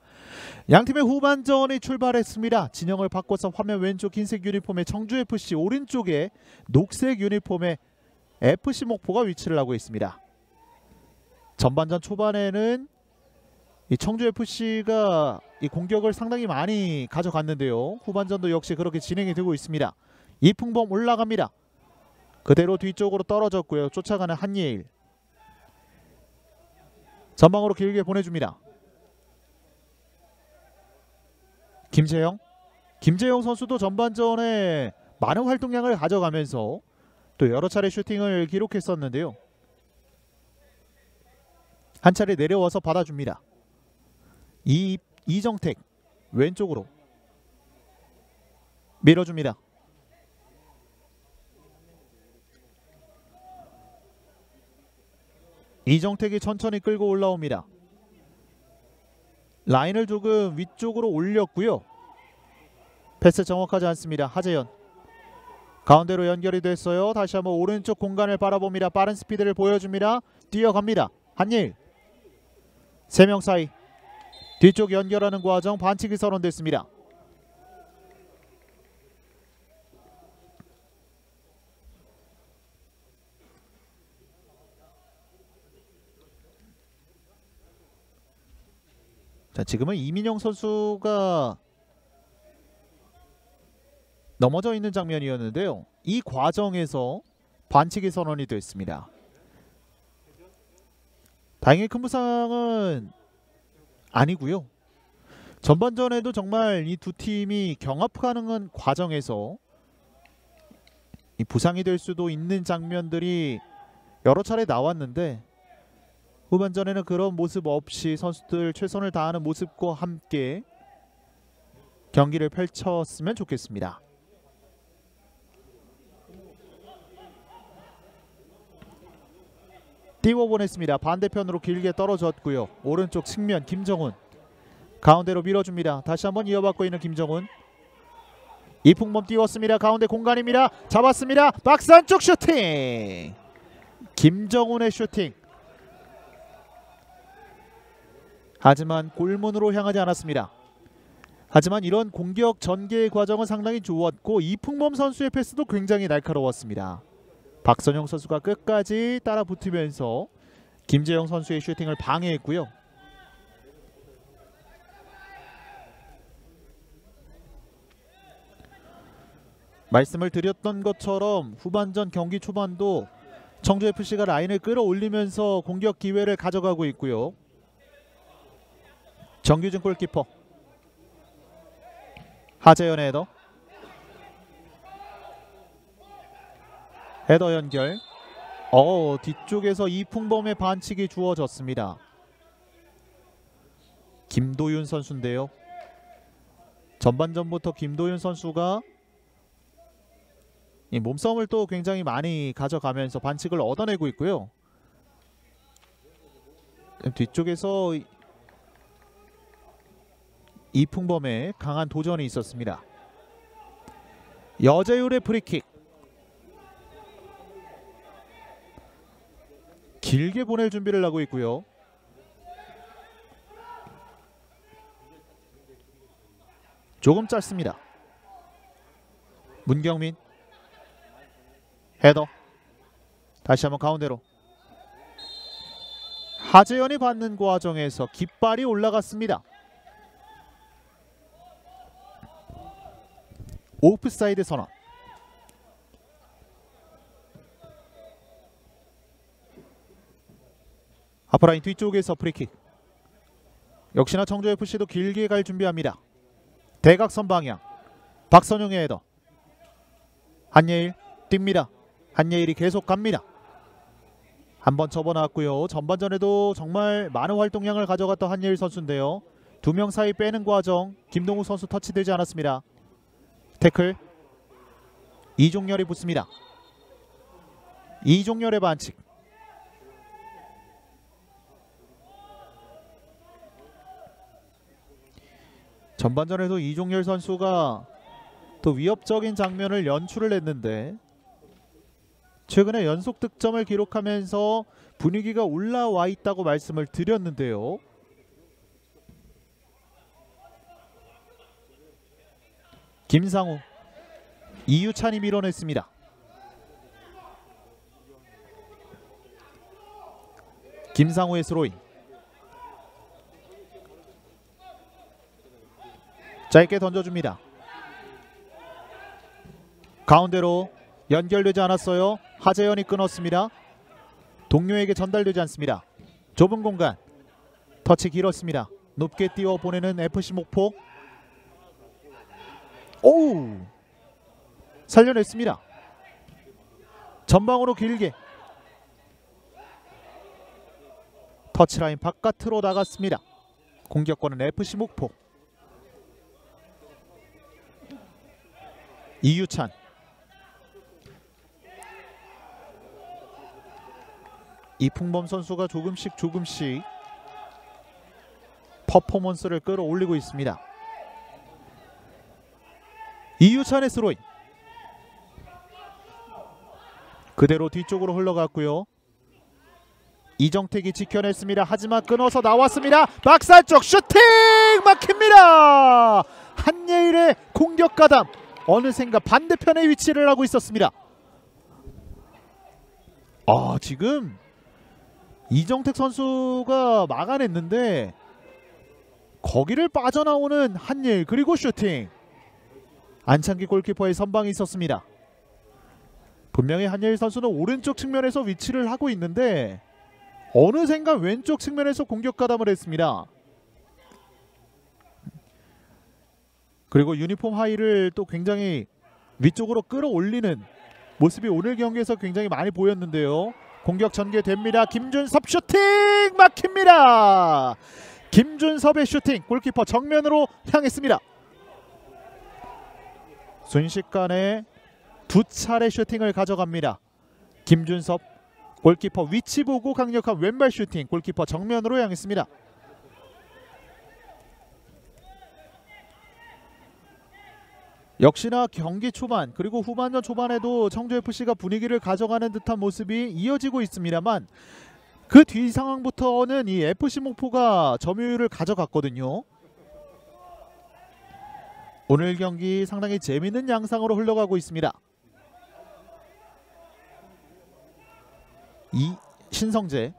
양 팀의 후반전이 출발했습니다. 진영을 바꿔서 화면 왼쪽 흰색 유니폼의 청주 FC 오른쪽에 녹색 유니폼의 FC 목포가 위치를 하고 있습니다. 전반전 초반에는 이 청주 FC가 이 공격을 상당히 많이 가져갔는데요. 후반전도 역시 그렇게 진행이 되고 있습니다. 이풍범 올라갑니다. 그대로 뒤쪽으로 떨어졌고요. 쫓아가는 한예일. 전방으로 길게 보내줍니다. 김재영. 김재영 선수도 전반전에 많은 활동량을 가져가면서 또 여러 차례 슈팅을 기록했었는데요. 한 차례 내려와서 받아줍니다. 이 이정택 왼쪽으로 밀어줍니다. 이정택이 천천히 끌고 올라옵니다. 라인을 조금 위쪽으로 올렸고요. 패스 정확하지 않습니다. 하재현 가운데로 연결이 됐어요. 다시 한번 오른쪽 공간을 바라봅니다. 빠른 스피드를 보여줍니다. 뛰어갑니다. 한일 세 명 사이 뒤쪽 연결하는 과정 반칙이 선언됐습니다. 자 지금은 이민영 선수가 넘어져 있는 장면이었는데요. 이 과정에서 반칙이 선언이 됐습니다. 다행히 큰 부상은 아니고요. 전반전에도 정말 이 두 팀이 경합 가능한 과정에서 이 부상이 될 수도 있는 장면들이 여러 차례 나왔는데 후반전에는 그런 모습 없이 선수들 최선을 다하는 모습과 함께 경기를 펼쳤으면 좋겠습니다. 띄워보냈습니다. 반대편으로 길게 떨어졌고요. 오른쪽 측면 김정훈 가운데로 밀어줍니다. 다시 한번 이어받고 있는 김정훈 이풍범 띄웠습니다. 가운데 공간입니다. 잡았습니다. 박스 안쪽 슈팅 김정훈의 슈팅 하지만 골문으로 향하지 않았습니다. 하지만 이런 공격 전개의 과정은 상당히 좋았고 이풍범 선수의 패스도 굉장히 날카로웠습니다. 박선영 선수가 끝까지 따라 붙으면서 김재영 선수의 슈팅을 방해했고요. 말씀을 드렸던 것처럼 후반전 경기 초반도 청주 FC가 라인을 끌어올리면서 공격 기회를 가져가고 있고요. 정규진 골키퍼. 하재현의 헤더. 헤더 연결. 어 뒤쪽에서 이풍범의 반칙이 주어졌습니다. 김도윤 선수인데요. 전반전부터 김도윤 선수가 이 몸싸움을 또 굉장히 많이 가져가면서 반칙을 얻어내고 있고요. 뒤쪽에서 이- 이풍범의 강한 도전이 있었습니다. 여재율의 프리킥 길게 보낼 준비를 하고 있고요. 조금 짧습니다. 문경민 헤더 다시 한번 가운데로 하재현이 받는 과정에서 깃발이 올라갔습니다. 오프사이드 선언. 하프라인 뒤쪽에서 프리킥. 역시나 청주 FC도 길게 갈 준비합니다. 대각선 방향. 박선용의 헤더. 한예일 뜁니다. 한예일이 계속 갑니다. 한번 접어놨고요. 전반전에도 정말 많은 활동량을 가져갔던 한예일 선수인데요. 두 명 사이 빼는 과정 김동우 선수 터치되지 않았습니다. 태클 이종열이 붙습니다. 이종열의 반칙. 전반전에도 이종열 선수가 또 위협적인 장면을 연출을 했는데 최근에 연속 득점을 기록하면서 분위기가 올라와 있다고 말씀을 드렸는데요. 김상우 이유찬이 밀어냈습니다. 김상우의 스로인 짧게 던져줍니다. 가운데로 연결되지 않았어요. 하재현이 끊었습니다. 동료에게 전달되지 않습니다. 좁은 공간 터치 길었습니다. 높게 띄워 보내는 FC 목포 오우 살려냈습니다. 전방으로 길게 터치라인 바깥으로 나갔습니다. 공격권은 FC 목포 이유찬 이풍범 선수가 조금씩 조금씩 퍼포먼스를 끌어올리고 있습니다. 이유찬의 스로인 그대로 뒤쪽으로 흘러갔고요. 이정택이 지켜냈습니다. 하지만 끊어서 나왔습니다. 박사 쪽 슈팅 막힙니다. 한예일의 공격 가담 어느샌가 반대편에 위치를 하고 있었습니다. 아 지금 이정택 선수가 막아냈는데 거기를 빠져나오는 한예일 그리고 슈팅 안창기 골키퍼의 선방이 있었습니다. 분명히 한예일 선수는 오른쪽 측면에서 위치를 하고 있는데 어느샌가 왼쪽 측면에서 공격 가담을 했습니다. 그리고 유니폼 하의를 또 굉장히 위쪽으로 끌어올리는 모습이 오늘 경기에서 굉장히 많이 보였는데요. 공격 전개됩니다. 김준섭 슈팅 막힙니다. 김준섭의 슈팅 골키퍼 정면으로 향했습니다. 순식간에 두 차례 슈팅을 가져갑니다. 김준섭 골키퍼 위치 보고 강력한 왼발 슈팅 골키퍼 정면으로 향했습니다. 역시나 경기 초반 그리고 후반전 초반에도 청주 FC가 분위기를 가져가는 듯한 모습이 이어지고 있습니다만 그 뒤 상황부터는 이 FC 목포가 점유율을 가져갔거든요. 오늘 경기 상당히 재밌는 양상으로 흘러가고 있습니다. 이 신성재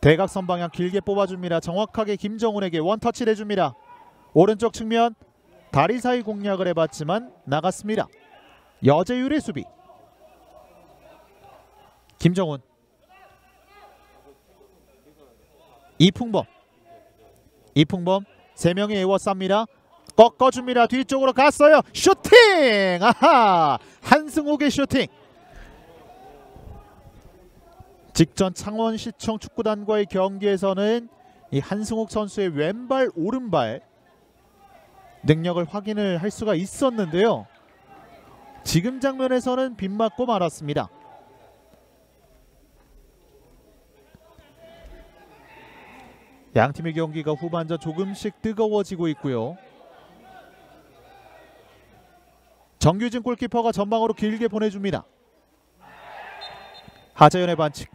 대각선 방향 길게 뽑아줍니다. 정확하게 김정훈에게 원터치를 해줍니다. 오른쪽 측면 다리 사이 공략을 해봤지만 나갔습니다. 여재율의 수비 김정훈 이풍범 이풍범 세 명이 에워 쌉니다. 꺾어줍니다. 뒤쪽으로 갔어요. 슈팅! 아하! 한승욱의 슈팅. 직전 창원시청 축구단과의 경기에서는 이 한승욱 선수의 왼발 오른발 능력을 확인을 할 수가 있었는데요. 지금 장면에서는 빗맞고 말았습니다. 양 팀의 경기가 후반전 조금씩 뜨거워지고 있고요. 정규진 골키퍼가 전방으로 길게 보내줍니다. 하재현의 반칙.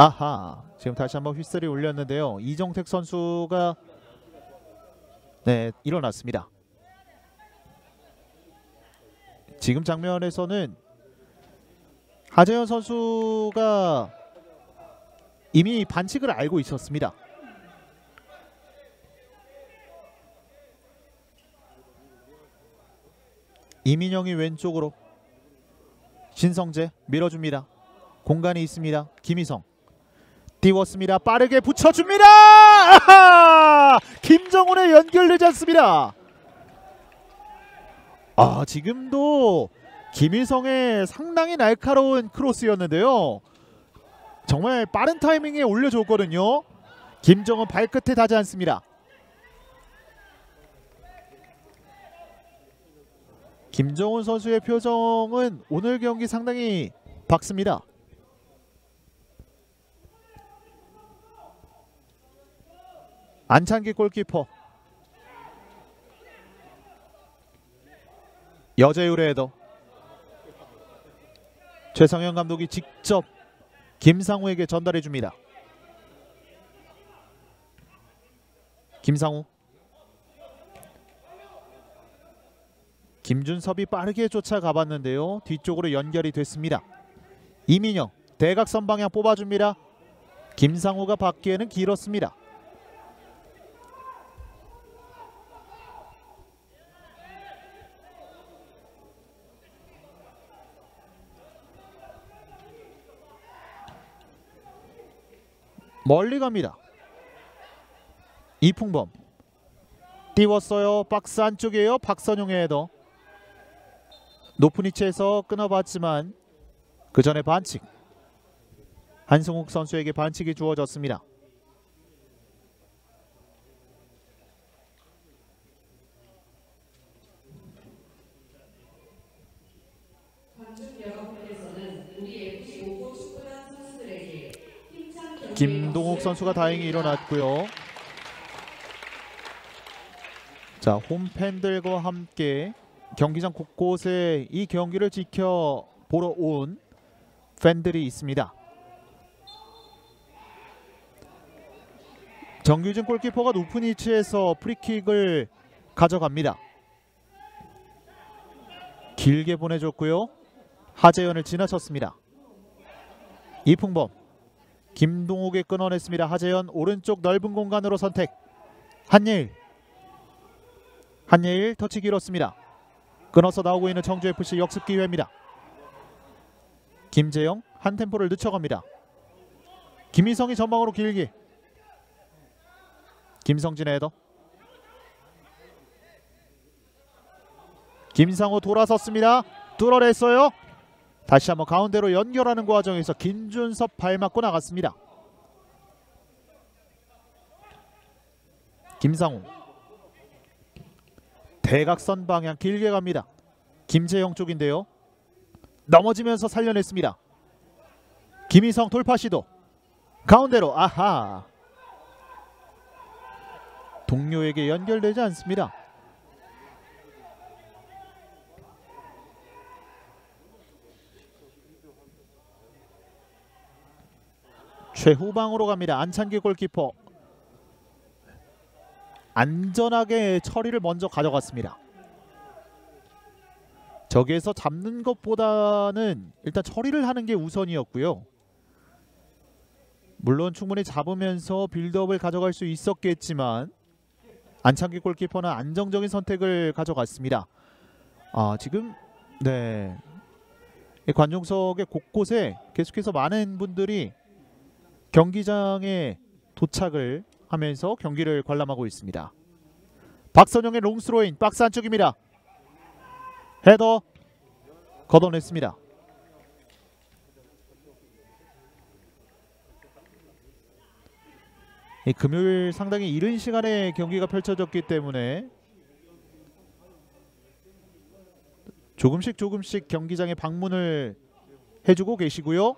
아하 지금 다시 한번 휘슬이 울렸는데요 이정택 선수가 네 일어났습니다 지금 장면에서는 하재현 선수가 이미 반칙을 알고 있었습니다 이민영이 왼쪽으로 신성재 밀어줍니다 공간이 있습니다 김희성 띄웠습니다. 빠르게 붙여줍니다. 아하! 김정훈의 연결되지 않습니다. 아 지금도 김일성의 상당히 날카로운 크로스였는데요. 정말 빠른 타이밍에 올려줬거든요. 김정은 발끝에 닿지 않습니다. 김정훈 선수의 표정은 오늘 경기 상당히 밝습니다. 안창기 골키퍼 여자유의 헤더 최성현 감독이 직접 김상우에게 전달해 줍니다. 김상우 김준섭이 빠르게 쫓아가 봤는데요. 뒤쪽으로 연결이 됐습니다. 이민영 대각선 방향 뽑아줍니다. 김상우가 받기에는 길었습니다. 멀리 갑니다. 이풍범 띄웠어요. 박스 안쪽이에요. 박선용의 헤더. 높은 위치에서 끊어봤지만 그 전에 반칙. 한승욱 선수에게 반칙이 주어졌습니다. 김동욱 선수가 다행히 일어났고요. 자, 홈팬들과 함께 경기장 곳곳에 이 경기를 지켜 보러 온 팬들이 있습니다. 정규진 골키퍼가 높은 위치에서 프리킥을 가져갑니다. 길게 보내줬고요. 하재현을 지나쳤습니다. 이풍범 김동욱이 끊어냈습니다. 하재현 오른쪽 넓은 공간으로 선택. 한예일. 한예일 터치 길었습니다. 끊어서 나오고 있는 청주 FC 역습 기회입니다. 김재영 한 템포를 늦춰갑니다. 김희성이 전방으로 길게. 김성진의 헤더. 김상호 돌아섰습니다. 뚫어냈어요. 다시 한번 가운데로 연결하는 과정에서 김준섭 발 맞고 나갔습니다. 김상우 대각선 방향 길게 갑니다. 김재영 쪽인데요. 넘어지면서 살려냈습니다. 김희성 돌파 시도 가운데로 아하 동료에게 연결되지 않습니다. 최후방으로 갑니다. 안찬기 골키퍼 안전하게 처리를 먼저 가져갔습니다. 저기에서 잡는 것보다는 일단 처리를 하는 게 우선이었고요. 물론 충분히 잡으면서 빌드업을 가져갈 수 있었겠지만 안창기 골키퍼는 안정적인 선택을 가져갔습니다. 아 지금 네이 관중석의 곳곳에 계속해서 많은 분들이 경기장에 도착을 하면서 경기를 관람하고 있습니다. 박선영의 롱스로인 박스 안쪽입니다. 헤더 걷어냈습니다. 이 금요일 상당히 이른 시간에 경기가 펼쳐졌기 때문에 조금씩 조금씩 경기장에 방문을 해주고 계시고요.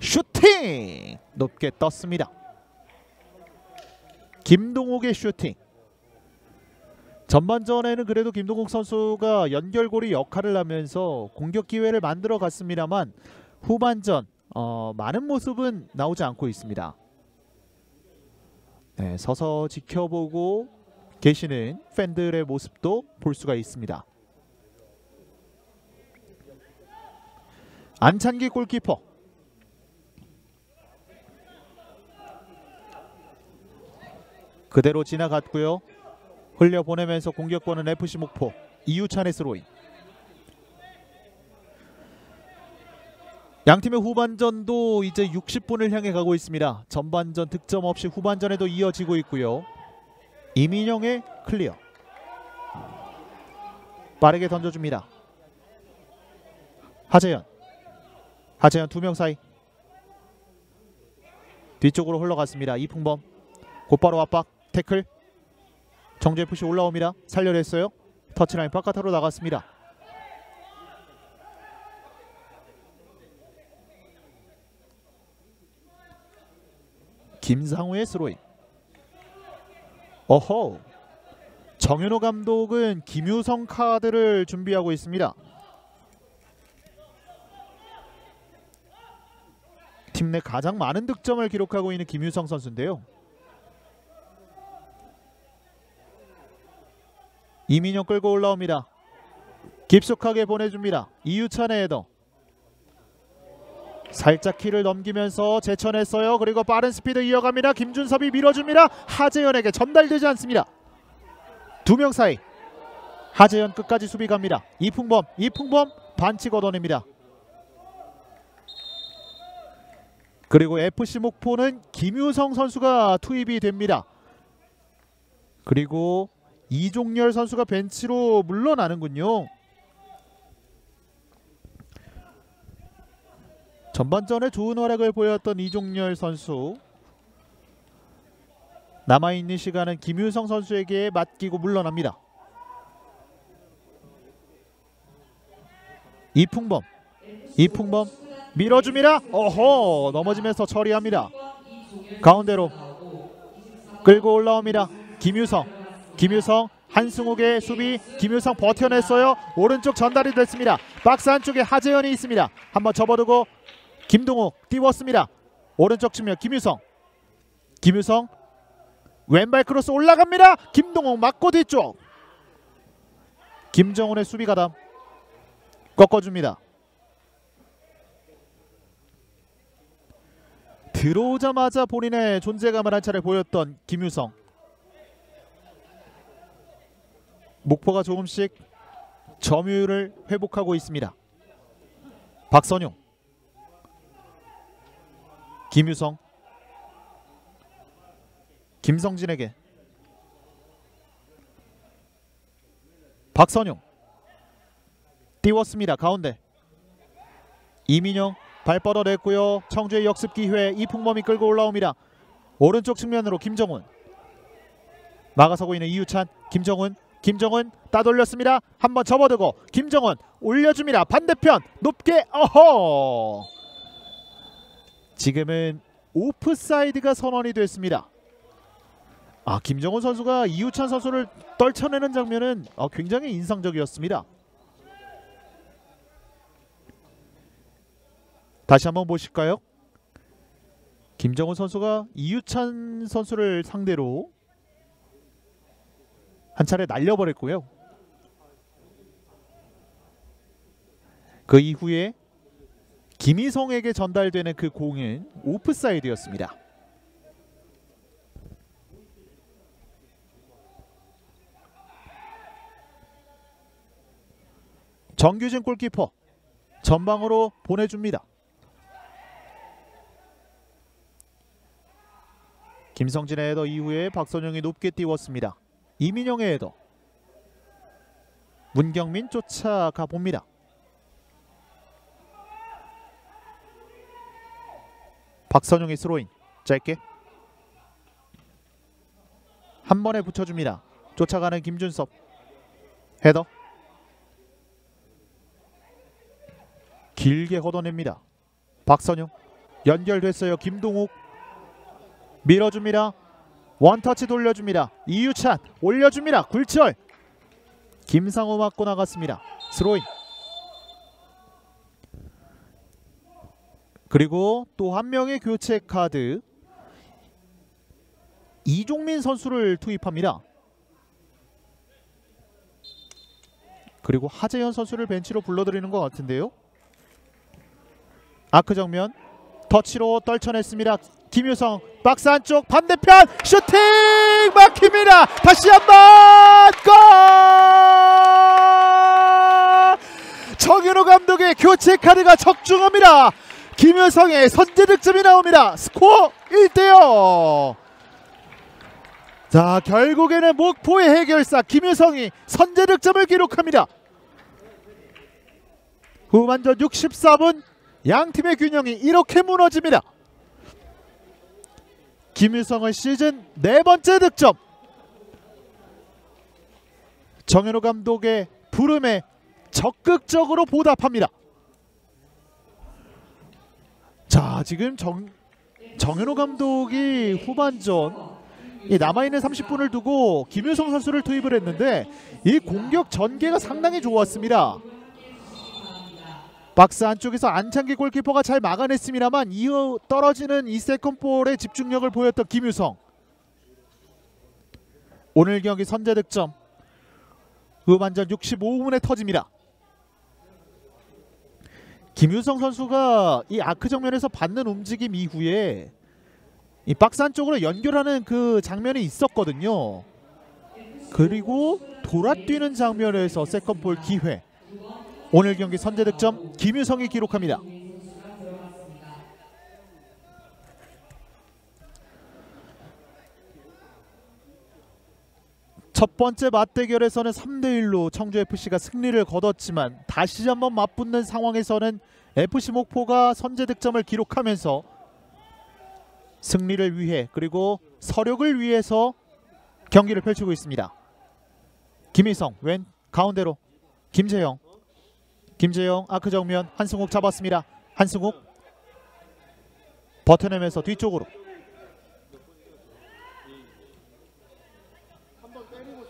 슈팅 높게 떴습니다. 김동욱의 슈팅. 전반전에는 그래도 김동욱 선수가 연결고리 역할을 하면서 공격 기회를 만들어 갔습니다만 후반전 어, 많은 모습은 나오지 않고 있습니다. 네, 서서 지켜보고 계시는 팬들의 모습도 볼 수가 있습니다. 안찬기 골키퍼 그대로 지나갔고요. 흘려보내면서 공격권은 FC 목포 이유찬의 스로인 양팀의 후반전도 이제 60분을 향해 가고 있습니다. 전반전 득점 없이 후반전에도 이어지고 있고요. 이민영의 클리어 빠르게 던져줍니다. 하재현 하재현 두 명 사이 뒤쪽으로 흘러갔습니다. 이풍범 곧바로 압박 태클 정재 FC 올라옵니다. 살려냈어요. 터치라인 바깥으로 나갔습니다. 김상우의 스로인. 어허. 정윤호 감독은 김유성 카드를 준비하고 있습니다. 팀 내 가장 많은 득점을 기록하고 있는 김유성 선수인데요. 이민영 끌고 올라옵니다. 깊숙하게 보내줍니다. 이유찬의 헤더. 살짝 키를 넘기면서 제쳐냈어요. 그리고 빠른 스피드 이어갑니다. 김준섭이 밀어줍니다. 하재현에게 전달되지 않습니다. 두 명 사이. 하재현 끝까지 수비 갑니다. 이풍범, 이풍범 반칙 얻어냅니다. 그리고 FC 목포는 김유성 선수가 투입이 됩니다. 그리고 이종열 선수가 벤치로 물러나는군요. 전반전에 좋은 활약을 보였던 이종열 선수 남아있는 시간은 김유성 선수에게 맡기고 물러납니다. 이풍범 이풍범 밀어줍니다. 어허 넘어지면서 처리합니다. 가운데로 끌고 올라옵니다. 김유성 김유성 한승욱의 수비 김유성 버텨냈어요. 오른쪽 전달이 됐습니다. 박스 안쪽에 하재현이 있습니다. 한번 접어두고 김동욱 띄웠습니다. 오른쪽 측면 김유성 김유성 왼발 크로스 올라갑니다. 김동욱 맞고 뒤쪽 김정훈의 수비 가담 꺾어줍니다. 들어오자마자 본인의 존재감을 한 차례 보였던 김유성 목포가 조금씩 점유율을 회복하고 있습니다. 박선용 김유성 김성진에게 박선용 띄웠습니다. 가운데 이민영 발 뻗어냈고요. 청주의 역습 기회 이풍범이 끌고 올라옵니다. 오른쪽 측면으로 김정훈 막아서고 있는 이유찬 김정훈 김정은 따돌렸습니다. 한번 접어두고 김정은 올려줍니다. 반대편 높게 어허. 지금은 오프사이드가 선언이 됐습니다. 아 김정은 선수가 이우찬 선수를 떨쳐내는 장면은 어, 굉장히 인상적이었습니다. 다시 한번 보실까요? 김정은 선수가 이유찬 선수를 상대로 한 차례 날려버렸고요. 그 이후에 김희성에게 전달되는 그 공은 오프사이드였습니다. 정규진 골키퍼 전방으로 보내줍니다. 김성진의 헤더 이후에 박선영이 높게 띄웠습니다. 이민영의 헤더. 문경민 쫓아가 봅니다. 박선영의 스로인 짧게 한 번에 붙여줍니다. 쫓아가는 김준섭 헤더 길게 걷어냅니다. 박선영 연결됐어요. 김동욱 밀어줍니다. 원터치 돌려줍니다. 이유찬 올려줍니다. 굴절. 김상호 맞고 나갔습니다. 스로인. 그리고 또 한 명의 교체 카드 이종민 선수를 투입합니다. 그리고 하재현 선수를 벤치로 불러들이는 것 같은데요. 아크 정면 터치로 떨쳐냈습니다. 김유성 박스 안쪽 반대편 슈팅 막힙니다. 다시 한번 골! 정현호 감독의 교체 카드가 적중합니다. 김유성의 선제 득점이 나옵니다. 스코어 1대0. 자 결국에는 목포의 해결사 김유성이 선제 득점을 기록합니다. 후반전 64분 양 팀의 균형이 이렇게 무너집니다. 김유성의 시즌 네 번째 득점. 정현호 감독의 부름에 적극적으로 보답합니다. 자, 지금 정 정현호 감독이 후반전 이 남아있는 30분을 두고 김유성 선수를 투입을 했는데 이 공격 전개가 상당히 좋았습니다. 박스 안쪽에서 안창기 골키퍼가 잘 막아냈습니다만 이어 떨어지는 이 세컨볼에 집중력을 보였던 김유성. 오늘 경기 선제 득점. 후반전 65분에 터집니다. 김유성 선수가 이 아크 정면에서 받는 움직임 이후에 이 박스 안쪽으로 연결하는 그 장면이 있었거든요. 그리고 돌아뛰는 장면에서 세컨볼 기회 오늘 경기 선제 득점 김유성이 기록합니다. 첫 번째 맞대결에서는 3대 1로 청주 FC가 승리를 거뒀지만 다시 한번 맞붙는 상황에서는 FC 목포가 선제 득점을 기록하면서 승리를 위해 그리고 서력을 위해서 경기를 펼치고 있습니다. 김희성 왼 가운데로 김재영 김재영 아크 정면 한승욱 잡았습니다. 한승욱 버텨내면서 뒤쪽으로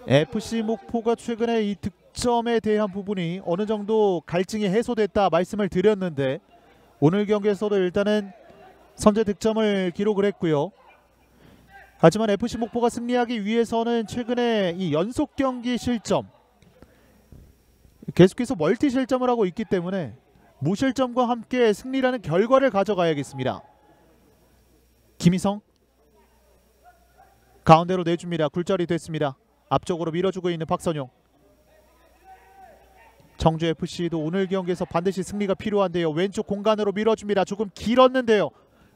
FC 목포가 최근에 이 득점에 대한 부분이 어느 정도 갈증이 해소됐다 말씀을 드렸는데 오늘 경기에서도 일단은 선제 득점을 기록을 했고요. 하지만 FC 목포가 승리하기 위해서는 최근에 이 연속 경기 실점 계속해서 멀티 실점을 하고 있기 때문에 무실점과 함께 승리라는 결과를 가져가야겠습니다. 김희성 가운데로 내줍니다. 굴절이 됐습니다. 앞쪽으로 밀어주고 있는 박선용 청주 FC도 오늘 경기에서 반드시 승리가 필요한데요. 왼쪽 공간으로 밀어줍니다. 조금 길었는데요.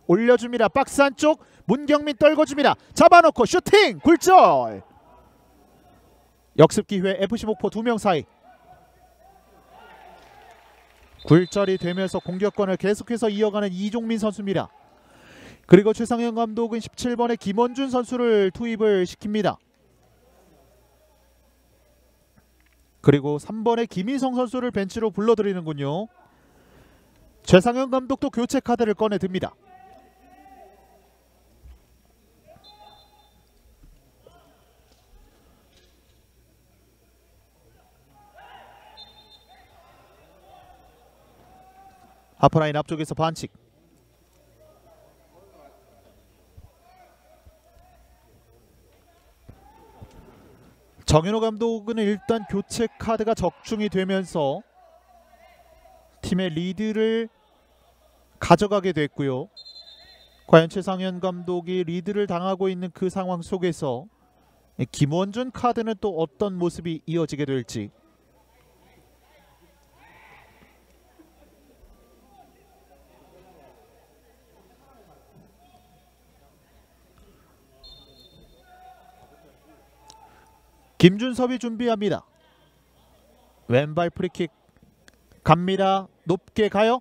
올려줍니다. 박스 안쪽 문경민 떨궈줍니다. 잡아놓고 슈팅 굴절 역습 기회 FC 목포 두 명 사이 굴절이 되면서 공격권을 계속해서 이어가는 이종민 선수입니다. 그리고 최상현 감독은 17번의 김원준 선수를 투입을 시킵니다. 그리고 3번의 김희성 선수를 벤치로 불러들이는군요. 최상현 감독도 교체 카드를 꺼내 듭니다. 하프라인 앞쪽에서 반칙. 정현호 감독은 일단 교체 카드가 적중이 되면서 팀의 리드를 가져가게 됐고요. 과연 최상현 감독이 리드를 당하고 있는 그 상황 속에서 이 김원준 카드는 또 어떤 모습이 이어지게 될지 김준섭이 준비합니다. 왼발 프리킥 갑니다. 높게 가요.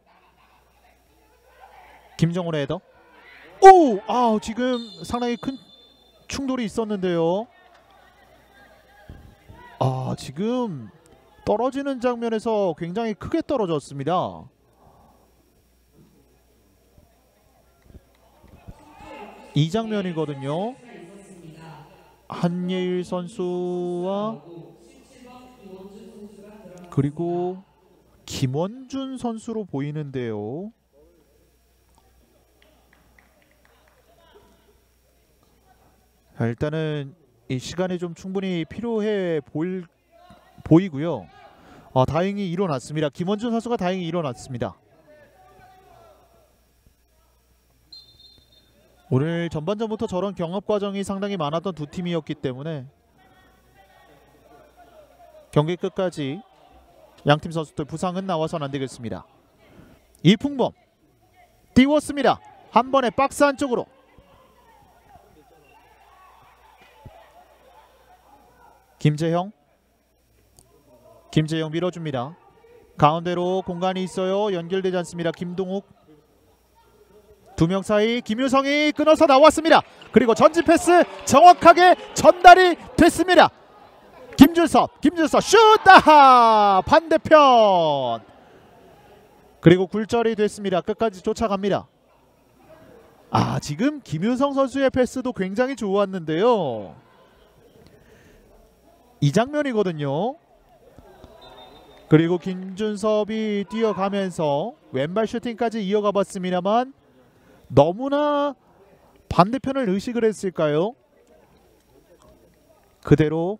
김정훈의 헤더. 오! 아, 지금 상당히 큰 충돌이 있었는데요. 아, 지금 떨어지는 장면에서 굉장히 크게 떨어졌습니다. 이 장면이거든요. 한예일 선수와 그리고 김원준 선수로 보이는데요. 자, 일단은 이 시간이 좀 충분히 필요해 보일 보이고요. 아, 다행히 일어났습니다. 김원준 선수가 다행히 일어났습니다. 오늘 전반전부터 저런 경합 과정이 상당히 많았던 두 팀이었기 때문에 경기 끝까지 양팀 선수들 부상은 나와선 안 되겠습니다. 이풍범 띄웠습니다. 한 번에 박스 안쪽으로 김재형 김재형 밀어줍니다. 가운데로 공간이 있어요. 연결되지 않습니다. 김동욱 두 명 사이 김유성이 끊어서 나왔습니다. 그리고 전진 패스 정확하게 전달이 됐습니다. 김준섭, 김준섭 슛! 아하! 반대편. 그리고 굴절이 됐습니다. 끝까지 쫓아갑니다. 아, 지금 김유성 선수의 패스도 굉장히 좋았는데요. 이 장면이거든요. 그리고 김준섭이 뛰어가면서 왼발 슈팅까지 이어가 봤습니다만 너무나 반대편을 의식을 했을까요? 그대로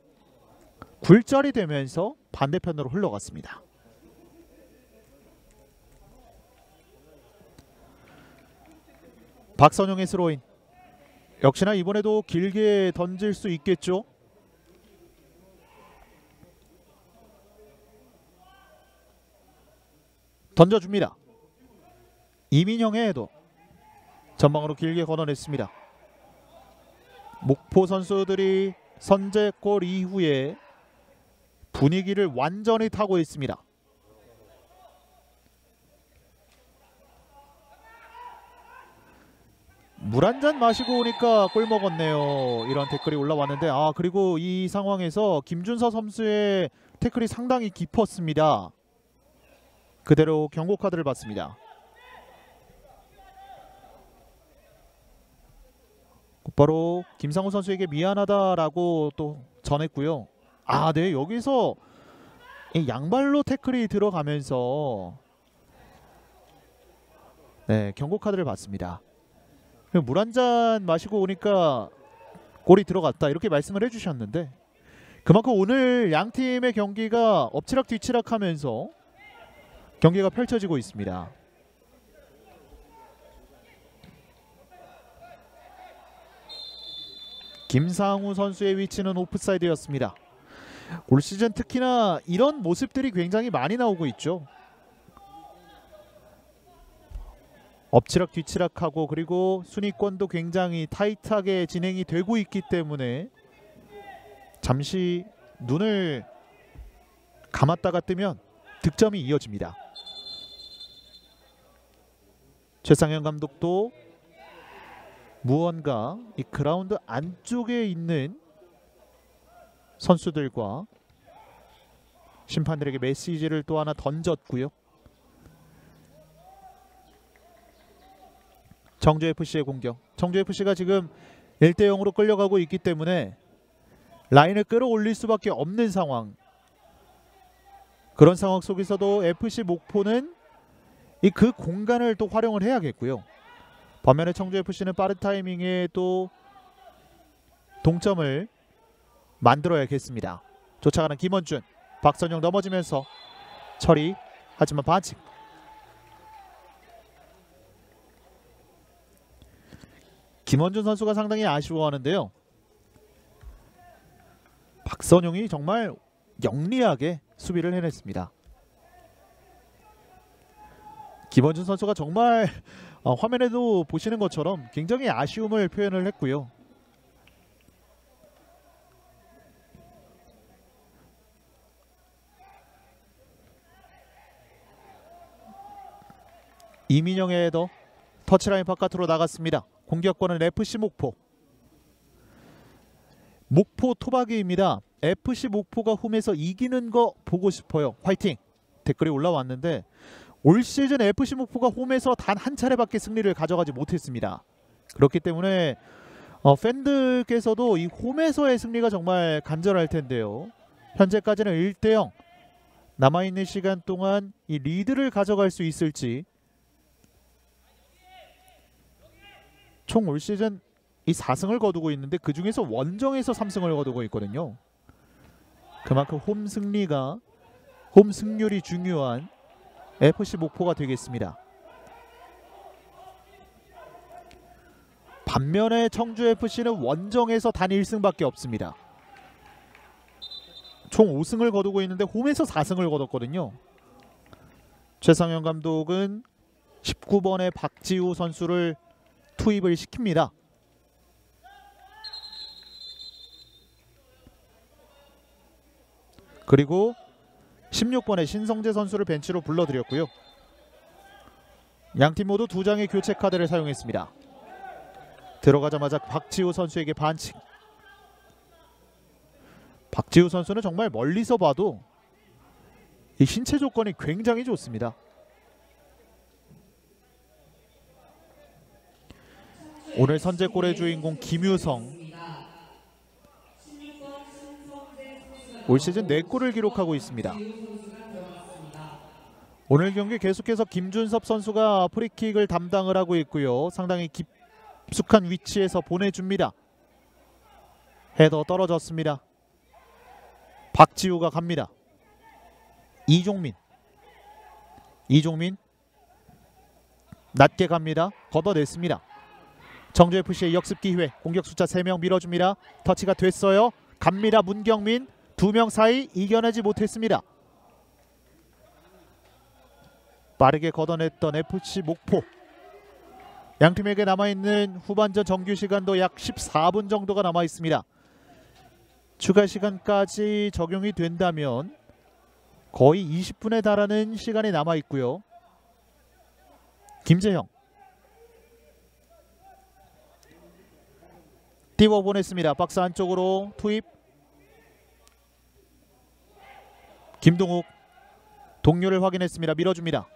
굴절이 되면서 반대편으로 흘러갔습니다. 박선용의 스로인 역시나 이번에도 길게 던질 수 있겠죠? 던져줍니다. 이민영의 해도 전방으로 길게 걷어냈습니다. 목포 선수들이 선제골 이후에 분위기를 완전히 타고 있습니다. 물 한 잔 마시고 오니까 골 먹었네요. 이런 댓글이 올라왔는데 아 그리고 이 상황에서 김준서 선수의 태클이 상당히 깊었습니다. 그대로 경고 카드를 받습니다. 곧바로 김상우 선수에게 미안하다라고 또 전했고요. 아, 네 여기서 이 양발로 태클이 들어가면서 네 경고 카드를 받습니다. 물 한 잔 마시고 오니까 골이 들어갔다 이렇게 말씀을 해 주셨는데 그만큼 오늘 양 팀의 경기가 엎치락 뒤치락 하면서 경기가 펼쳐지고 있습니다. 김상우 선수의 위치는 오프사이드였습니다. 올 시즌 특히나 이런 모습들이 굉장히 많이 나오고 있죠. 엎치락 뒤치락하고 그리고 순위권도 굉장히 타이트하게 진행이 되고 있기 때문에 잠시 눈을 감았다가 뜨면 득점이 이어집니다. 최상현 감독도 무언가 이 그라운드 안쪽에 있는 선수들과 심판들에게 메시지를 또 하나 던졌고요. 정주 FC의 공격. 정주 FC가 지금 1대 0으로 끌려가고 있기 때문에 라인을 끌어올릴 수밖에 없는 상황. 그런 상황 속에서도 FC 목포는 이 그 공간을 또 활용을 해야겠고요. 반면에 청주 FC는 빠른 타이밍에 또 동점을 만들어야겠습니다. 쫓아가는 김원준, 박선영 넘어지면서 처리. 하지만 반칙. 김원준 선수가 상당히 아쉬워하는데요. 박선용이 정말 영리하게 수비를 해냈습니다. 김원준 선수가 정말 어, 화면에도 보시는 것처럼 굉장히 아쉬움을 표현을 했고요. 이민영의 헤더 터치라인 바깥으로 나갔습니다. 공격권은 FC 목포. 목포 토박이입니다. FC 목포가 홈에서 이기는 거 보고 싶어요. 화이팅! 댓글이 올라왔는데 올 시즌 FC 목포가 홈에서 단 한 차례밖에 승리를 가져가지 못했습니다. 그렇기 때문에 어, 팬들께서도 이 홈에서의 승리가 정말 간절할 텐데요. 현재까지는 1대0 남아있는 시간 동안 이 리드를 가져갈 수 있을지 총 올 시즌 이 4승을 거두고 있는데 그 중에서 원정에서 3승을 거두고 있거든요. 그만큼 홈 승리가 홈 승률이 중요한 FC 목포가 되겠습니다. 반면에 청주 FC는 원정에서 단 1승밖에 없습니다. 총 5승을 거두고 있는데 홈에서 4승을 거뒀거든요. 최상현 감독은 19번의 박지우 선수를 투입을 시킵니다. 그리고 16번의 신성재 선수를 벤치로 불러들였고요. 양팀 모두 두 장의 교체 카드를 사용했습니다. 들어가자마자 박지우 선수에게 반칙. 박지우 선수는 정말 멀리서 봐도 이 신체 조건이 굉장히 좋습니다. 오늘 선제골의 주인공 김유성 올 시즌 4골을 기록하고 있습니다. 오늘 경기 계속해서 김준섭 선수가 프리킥을 담당을 하고 있고요. 상당히 깊숙한 위치에서 보내줍니다. 헤더 떨어졌습니다. 박지우가 갑니다. 이종민 이종민 낮게 갑니다. 걷어냈습니다. 정주FC의 역습 기회 공격 숫자 3명 밀어줍니다. 터치가 됐어요. 갑니다. 문경민 두 명 사이 이겨내지 못했습니다. 빠르게 걷어냈던 FC 목포 양 팀에게 남아있는 후반전 정규 시간도 약 14분 정도가 남아있습니다. 추가 시간까지 적용이 된다면 거의 20분에 달하는 시간이 남아있고요. 김재형 띄워 보냈습니다. 박스 안쪽으로 투입. 김동욱 동료를 확인했습니다. 밀어줍니다.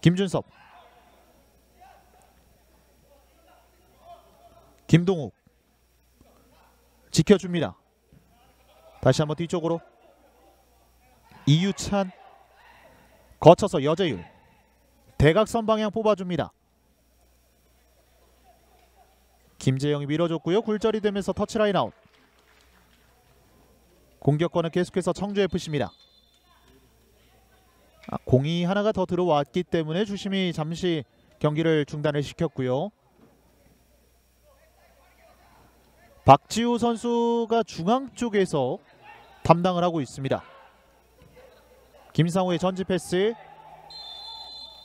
김준섭 김동욱 지켜줍니다. 다시 한번 뒤쪽으로 이유찬 거쳐서 여재율 대각선 방향 뽑아줍니다. 김재영이 밀어줬고요. 굴절이 되면서 터치라인 아웃. 공격권은 계속해서 청주FC입니다. 아, 공이 하나가 더 들어왔기 때문에 주심이 잠시 경기를 중단을 시켰고요. 박지우 선수가 중앙 쪽에서 담당을 하고 있습니다. 김상우의 전지 패스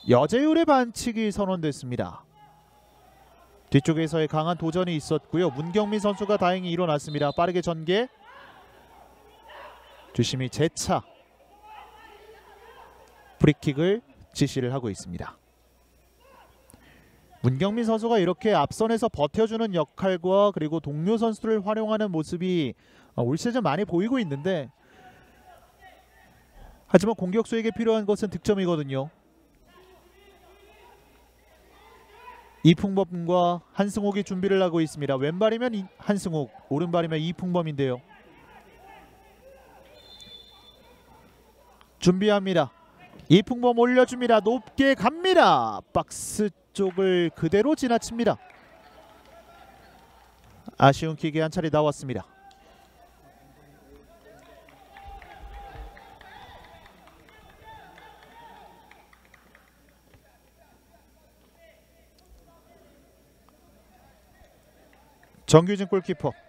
여재율의 반칙이 선언됐습니다. 뒤쪽에서의 강한 도전이 있었고요. 문경민 선수가 다행히 일어났습니다. 빠르게 전개. 주심이 재차 프리킥을 지시를 하고 있습니다. 문경민 선수가 이렇게 앞선에서 버텨주는 역할과 그리고 동료 선수를 활용하는 모습이 어, 올 시즌 많이 보이고 있는데 하지만 공격수에게 필요한 것은 득점이거든요. 이풍범과 한승욱이 준비를 하고 있습니다. 왼발이면 이- 한승욱, 오른발이면 이풍범인데요. 준비합니다. 이풍범 올려줍니다. 높게 갑니다. 박스 쪽을 그대로 지나칩니다. 아쉬운 킥이 한 차례 나왔습니다. 정규진 골키퍼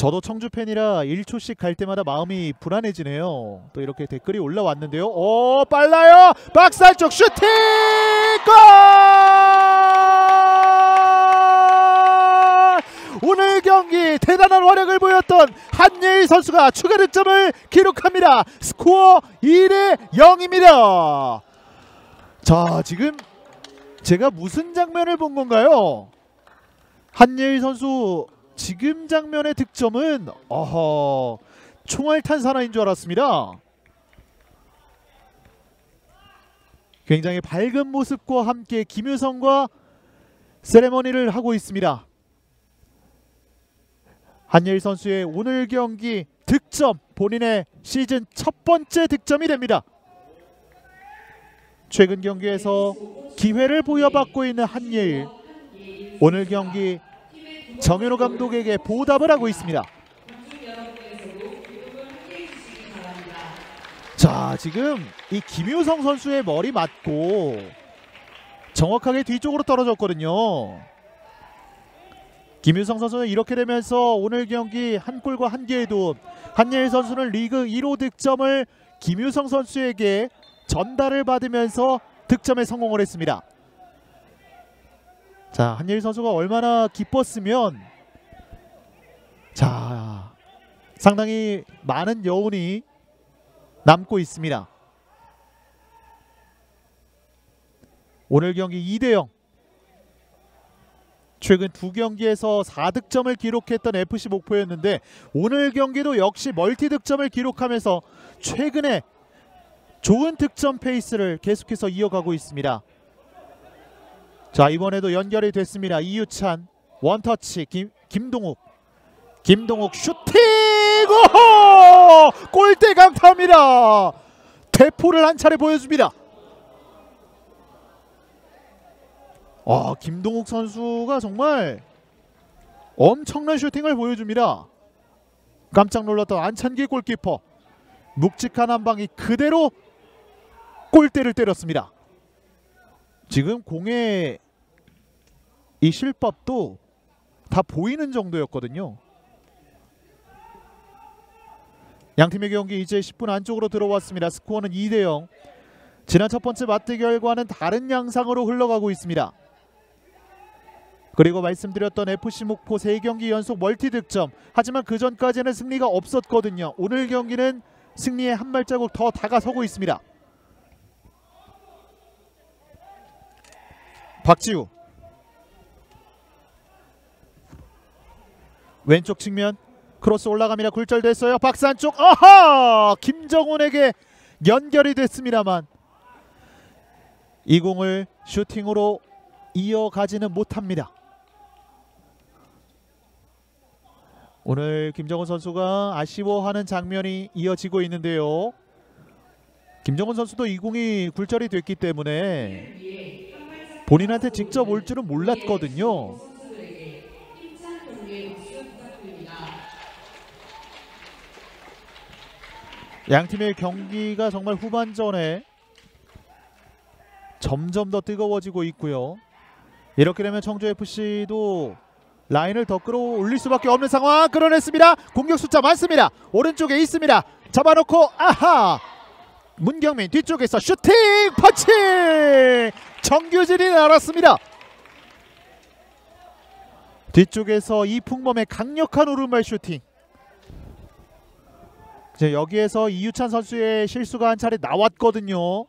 저도 청주 팬이라 1초씩 갈 때마다 마음이 불안해지네요. 또 이렇게 댓글이 올라왔는데요. 오 빨라요. 박스 안쪽 슈팅 골! 오늘 경기 대단한 활약을 보였던 한예일 선수가 추가 득점을 기록합니다. 스코어 2대 0입니다. 자 지금 제가 무슨 장면을 본 건가요? 한예일 선수 지금 장면의 득점은 어허 총알 탄 사나인 줄 알았습니다. 굉장히 밝은 모습과 함께 김유성과 세레머니를 하고 있습니다. 한예일 선수의 오늘 경기 득점 본인의 시즌 첫 번째 득점이 됩니다. 최근 경기에서 기회를 부여받고 있는 한예일 오늘 경기 정현호 감독에게 보답을 하고 있습니다. 자 지금 이 김효성 선수의 머리 맞고 정확하게 뒤쪽으로 떨어졌거든요. 김효성 선수는 이렇게 되면서 오늘 경기 한 골과 한 개의 도움 한예일 선수는 리그 1호 득점을 김효성 선수에게 전달을 받으면서 득점에 성공을 했습니다. 자 한예일 선수가 얼마나 기뻤으면 자 상당히 많은 여운이 남고 있습니다. 오늘 경기 2대0 최근 두 경기에서 4득점을 기록했던 FC 목포였는데 오늘 경기도 역시 멀티 득점을 기록하면서 최근에 좋은 득점 페이스를 계속해서 이어가고 있습니다. 자 이번에도 연결이 됐습니다. 이유찬 원터치 김, 김동욱 김동욱 슈팅 오 골대 강타입니다. 대포를 한 차례 보여줍니다. 아 김동욱 선수가 정말 엄청난 슈팅을 보여줍니다. 깜짝 놀랐던 안찬기 골키퍼 묵직한 한 방이 그대로 골대를 때렸습니다. 지금 공의 이 실밥도 다 보이는 정도였거든요. 양팀의 경기 이제 10분 안쪽으로 들어왔습니다. 스코어는 2대 0. 지난 첫 번째 맞대 결과는 다른 양상으로 흘러가고 있습니다. 그리고 말씀드렸던 FC 목포 3경기 연속 멀티 득점. 하지만 그 전까지는 승리가 없었거든요. 오늘 경기는 승리에 한 발자국 더 다가서고 있습니다. 박지우 왼쪽 측면 크로스 올라갑니다. 굴절됐어요. 박스 안쪽 아하 김정훈에게 연결이 됐습니다만 이 공을 슈팅으로 이어가지는 못합니다. 오늘 김정훈 선수가 아쉬워하는 장면이 이어지고 있는데요. 김정훈 선수도 이 공이 굴절이 됐기 때문에 본인한테 직접 올 줄은 몰랐거든요. 양 팀의 경기가 정말 후반전에 점점 더 뜨거워지고 있고요. 이렇게 되면 청주 FC도 라인을 더 끌어올릴 수밖에 없는 상황 끌어냈습니다. 공격 숫자 많습니다. 오른쪽에 있습니다. 잡아놓고 아하 문경민 뒤쪽에서 슈팅 펀치 정규진이 날았습니다. 뒤쪽에서 이풍범의 강력한 오른발 슈팅. 이제 여기에서 이유찬 선수의 실수가 한 차례 나왔거든요.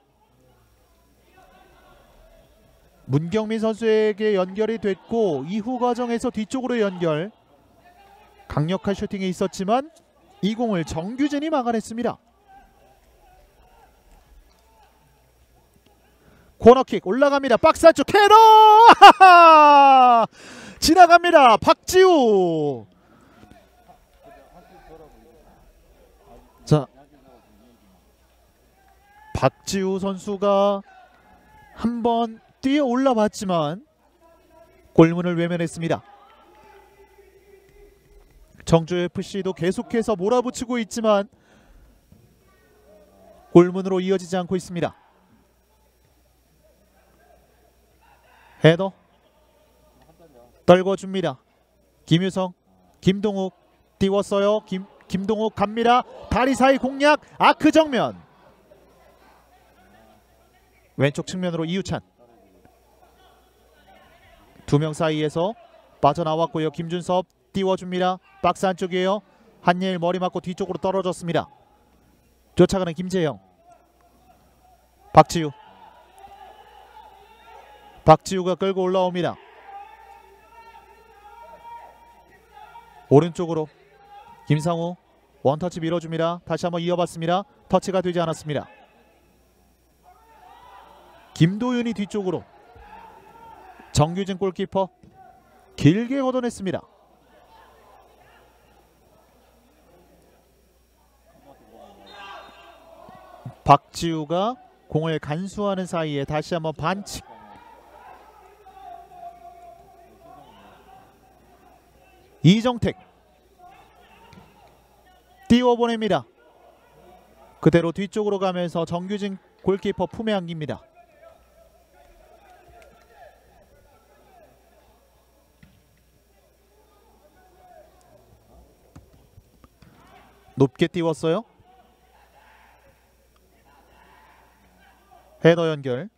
문경민 선수에게 연결이 됐고 이후 과정에서 뒤쪽으로 연결. 강력한 슈팅이 있었지만 이 공을 정규진이 막아냈습니다. 코너킥 올라갑니다. 박스 안쪽 캐러 지나갑니다. 박지우. 자, 박지우 선수가 한번 뛰어 올라봤지만 골문을 외면했습니다. 정주 FC도 계속해서 몰아붙이고 있지만 골문으로 이어지지 않고 있습니다. 헤더 떨궈줍니다. 김유성, 김동욱 띄웠어요. 김 김동욱 갑니다. 다리 사이 공략 아크 정면 왼쪽 측면으로 이유찬 두 명 사이에서 빠져나왔고요. 김준섭 띄워줍니다. 박스 안쪽이에요. 한예일 머리 맞고 뒤쪽으로 떨어졌습니다. 쫓아가는 김재영 박지우 박지우가 끌고 올라옵니다. 오른쪽으로 김상우 원터치 밀어줍니다. 다시 한번 이어봤습니다. 터치가 되지 않았습니다. 김도윤이 뒤쪽으로 정규진 골키퍼 길게 걷어냈습니다. 박지우가 공을 간수하는 사이에 다시 한번 반칙 이정택 띄워보냅니다. 그대로 뒤쪽으로 가면서 정규진 골키퍼 품에 안깁니다. 높게 띄웠어요. 헤더 연결.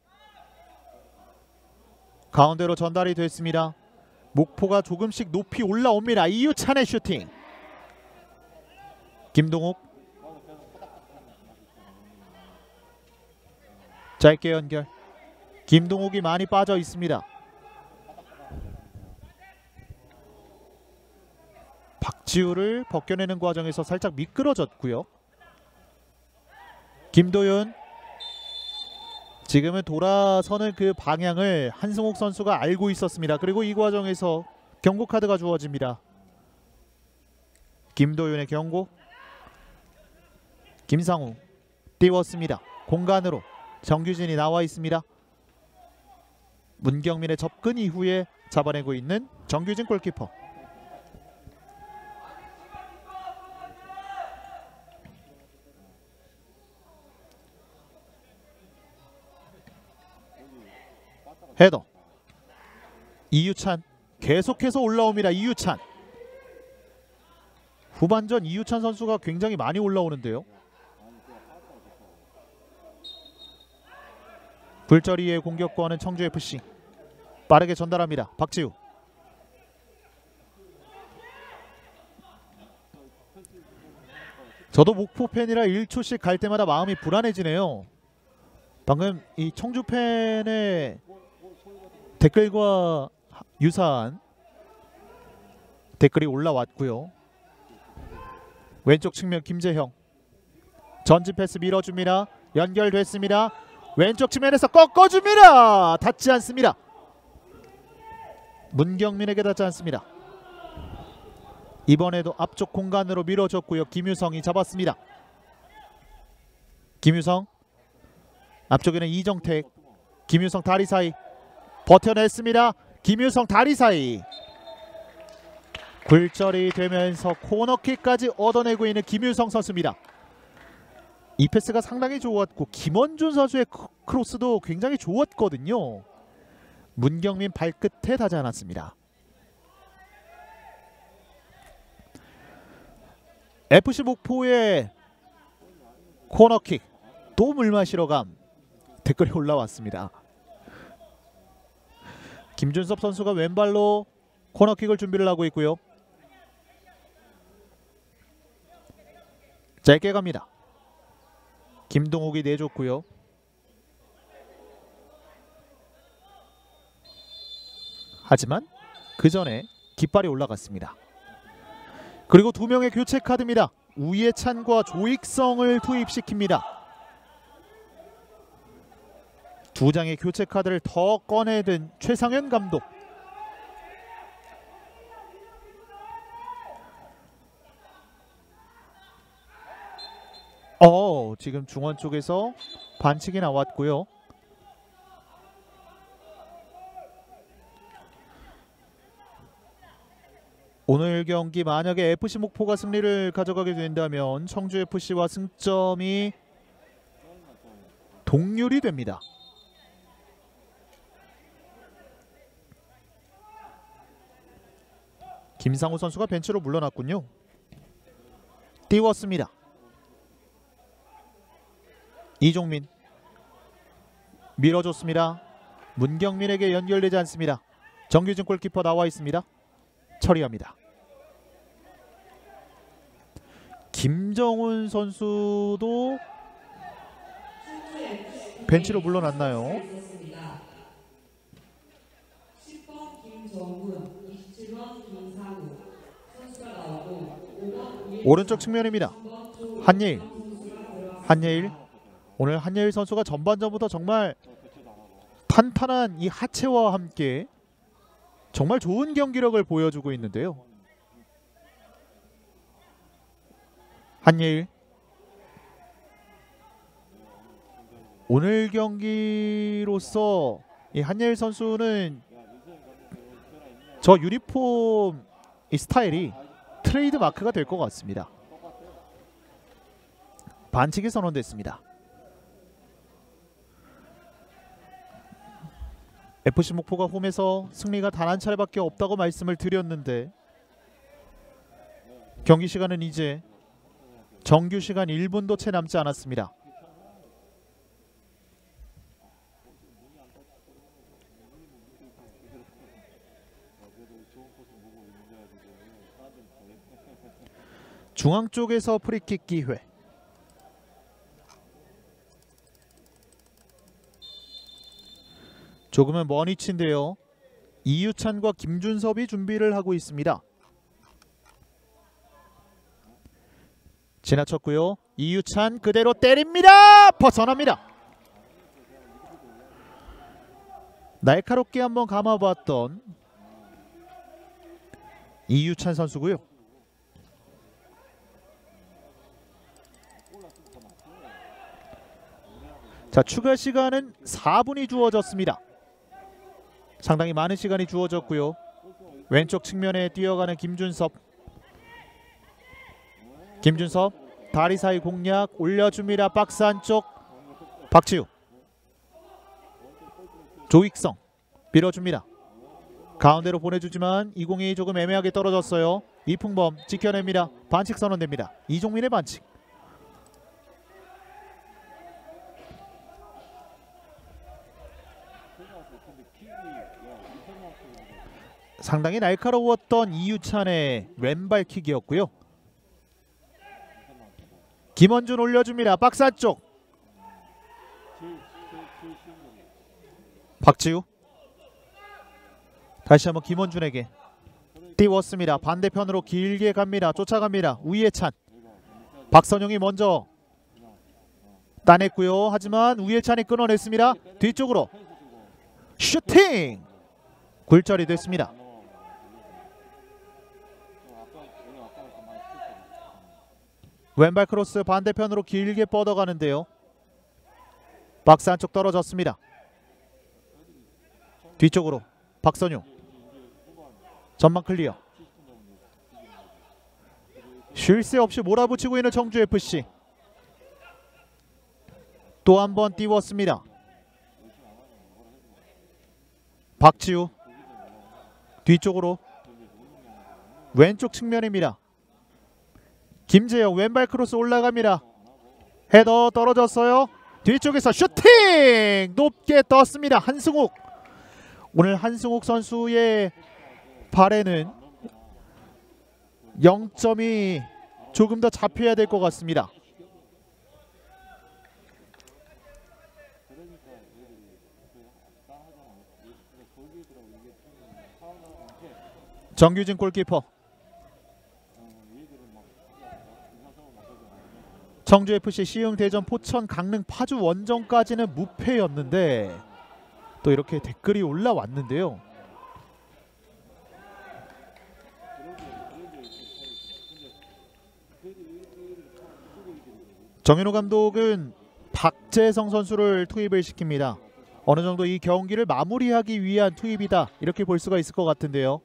가운데로 전달이 됐습니다. 목포가 조금씩 높이 올라옵니다. 이유찬의 슈팅. 김동욱. 짧게 연결. 김동욱이 많이 빠져 있습니다. 박지우를 벗겨내는 과정에서 살짝 미끄러졌고요. 김도윤 지금은 돌아서는 그 방향을 한승욱 선수가 알고 있었습니다. 그리고 이 과정에서 경고 카드가 주어집니다. 김도윤의 경고. 김상우 띄웠습니다. 공간으로 정규진이 나와 있습니다. 문경민의 접근 이후에 잡아내고 있는 정규진 골키퍼. 헤더. 이유찬 계속해서 올라옵니다 이유찬. 후반전 이유찬 선수가 굉장히 많이 올라오는데요. 불저리의 공격권은 청주FC 빠르게 전달합니다 박지우. 저도 목포 팬이라 1초씩 갈 때마다 마음이 불안해지네요. 방금 이 청주 팬의 댓글과 유사한 댓글이 올라왔고요. 왼쪽 측면 김재형 전진 패스 밀어줍니다. 연결됐습니다. 왼쪽 측면에서 꺾어줍니다. 닿지 않습니다. 문경민에게 닿지 않습니다. 이번에도 앞쪽 공간으로 밀어줬고요. 김유성이 잡았습니다. 김유성 앞쪽에는 이정택 김유성 다리 사이 버텨냈습니다. 김유성 다리 사이 굴절이 되면서 코너킥까지 얻어내고 있는 김유성 선수입니다. 이 패스가 상당히 좋았고 김원준 선수의 크- 크로스도 굉장히 좋았거든요. 문경민 발끝에 닿지 않았습니다. FC 목포의 코너킥 또 물 마시러 감 댓글이 올라왔습니다. 김준섭 선수가 왼발로 코너킥을 준비를 하고 있고요. 짧게 갑니다. 김동욱이 내줬고요. 하지만 그 전에 깃발이 올라갔습니다. 그리고 두 명의 교체 카드입니다. 우예찬과 조익성을 투입시킵니다. 두 장의 교체 카드를 더 꺼내든 최상현 감독. 어, 지금 중원 쪽에서 반칙이 나왔고요. 오늘 경기 만약에 FC 목포가 승리를 가져가게 된다면 청주 FC와 승점이 동률이 됩니다. 김상우 선수가 벤치로 물러났군요. 띄웠습니다. 이종민 밀어줬습니다. 문경민에게 연결되지 않습니다. 정규진 골키퍼 나와 있습니다. 처리합니다. 김정훈 선수도 벤치로 물러났나요? 10번 김정훈, 27번 김상우 선수가 나오고 5번 오른쪽 측면입니다. 한예일. 한예일. 오늘 한예일 선수가 전반전부터 정말 탄탄한 이 하체와 함께 정말 좋은 경기력을 보여주고 있는데요. 한예일. 오늘 경기로서 이 한예일 선수는 저 유니폼 이 스타일이 트레이드 마크가 될 것 같습니다. 반칙이 선언됐습니다. FC 목포가 홈에서 승리가 단 한 차례밖에 없다고 말씀을 드렸는데 경기 시간은 이제 정규 시간 1분도 채 남지 않았습니다. 중앙 쪽에서 프리킥 기회. 조금은 먼 위치인데요. 이유찬과 김준섭이 준비를 하고 있습니다. 지나쳤고요. 이유찬 그대로 때립니다. 벗어납니다. 날카롭게 한번 감아봤던 이유찬 선수고요. 자 추가 시간은 4분이 주어졌습니다. 상당히 많은 시간이 주어졌고요. 왼쪽 측면에 뛰어가는 김준섭. 김준섭 다리 사이 공략 올려줍니다. 박스 안쪽 박지우. 조익성 밀어줍니다. 가운데로 보내주지만 이공이 조금 애매하게 떨어졌어요. 이풍범 지켜냅니다. 반칙 선언됩니다. 이종민의 반칙. 상당히 날카로웠던 이유찬의 왼발 킥이었고요. 김원준 올려줍니다. 박스 안쪽. 박지우. 다시 한번 김원준에게 띄웠습니다. 반대편으로 길게 갑니다. 쫓아갑니다. 우예찬. 박선용이 먼저 따냈고요. 하지만 우예찬이 끊어냈습니다. 뒤쪽으로 슈팅. 굴절이 됐습니다. 왼발 크로스 반대편으로 길게 뻗어가는데요. 박스 안쪽 떨어졌습니다. 뒤쪽으로 박선용 전방 클리어 쉴 새 없이 몰아붙이고 있는 청주 FC 또 한 번 띄웠습니다. 박지우 뒤쪽으로 왼쪽 측면입니다. 김재영 왼발 크로스 올라갑니다. 헤더 떨어졌어요. 뒤쪽에서 슈팅 높게 떴습니다. 한승욱 오늘 한승욱 선수의 발에는 0점이 조금 더 잡혀야 될 것 같습니다. 정규진 골키퍼 청주 FC 시흥 대전 포천 강릉 파주 원정까지는 무패였는데 또 이렇게 댓글이 올라왔는데요. 정현호 감독은 박재성 선수를 투입을 시킵니다. 어느 정도 이 경기를 마무리하기 위한 투입이다 이렇게 볼 수가 있을 것 같은데요.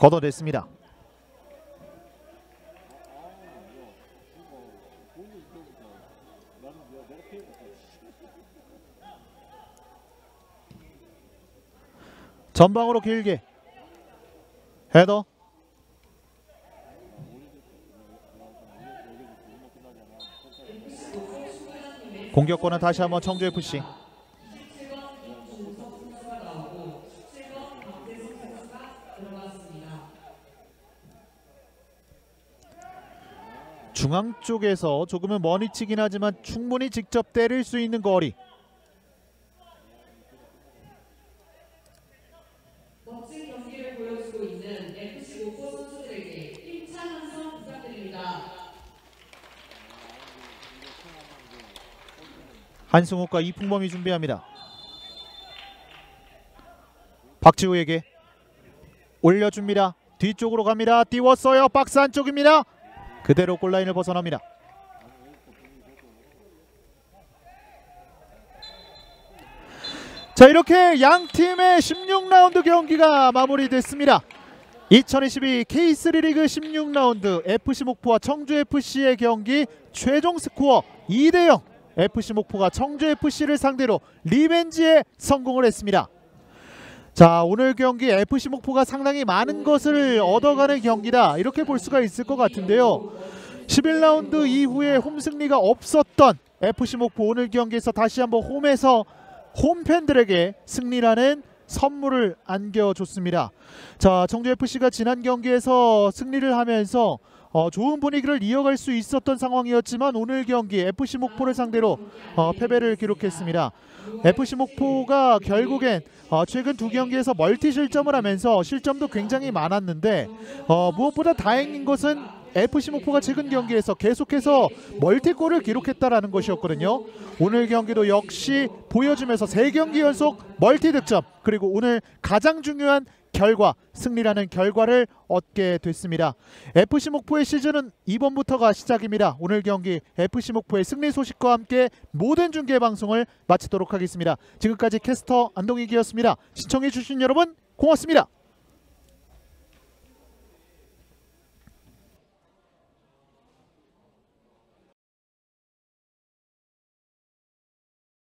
걷어냈습니다. 전방으로 길게. 헤더. 공격권은 다시 한번 청주 FC 중앙 쪽에서 조금은 머리 치긴 하지만 충분히 직접 때릴 수 있는 거리. 한승욱과 이풍범이 준비합니다. 박지우에게 올려줍니다. 뒤쪽으로 갑니다. 띄웠어요. 박스 안쪽입니다. 그대로 골라인을 벗어납니다. 자 이렇게 양 팀의 16라운드 경기가 마무리됐습니다. 2022 K3 리그 16라운드 FC 목포와 청주 FC의 경기 최종 스코어 2대 0 FC 목포가 청주 FC를 상대로 리벤지에 성공을 했습니다. 자 오늘 경기 FC 목포가 상당히 많은 것을 얻어가는 경기다 이렇게 볼 수가 있을 것 같은데요. 11라운드 이후에 홈 승리가 없었던 FC 목포 오늘 경기에서 다시 한번 홈에서 홈 팬들에게 승리라는 선물을 안겨줬습니다. 자 청주 FC가 지난 경기에서 승리를 하면서 어, 좋은 분위기를 이어갈 수 있었던 상황이었지만 오늘 경기 FC 목포를 상대로 어, 패배를 기록했습니다. FC 목포가 결국엔 어, 최근 두 경기에서 멀티 실점을 하면서 실점도 굉장히 많았는데 어, 무엇보다 다행인 것은 FC 목포가 최근 경기에서 계속해서 멀티골을 기록했다라는 것이었거든요. 오늘 경기도 역시 보여주면서 세 경기 연속 멀티 득점 그리고 오늘 가장 중요한 결과 승리라는 결과를 얻게 됐습니다. FC 목포의 시즌은 이번부터가 시작입니다. 오늘 경기 FC 목포의 승리 소식과 함께 모든 중계 방송을 마치도록 하겠습니다. 지금까지 캐스터 안동익이었습니다. 시청해 주신 여러분 고맙습니다.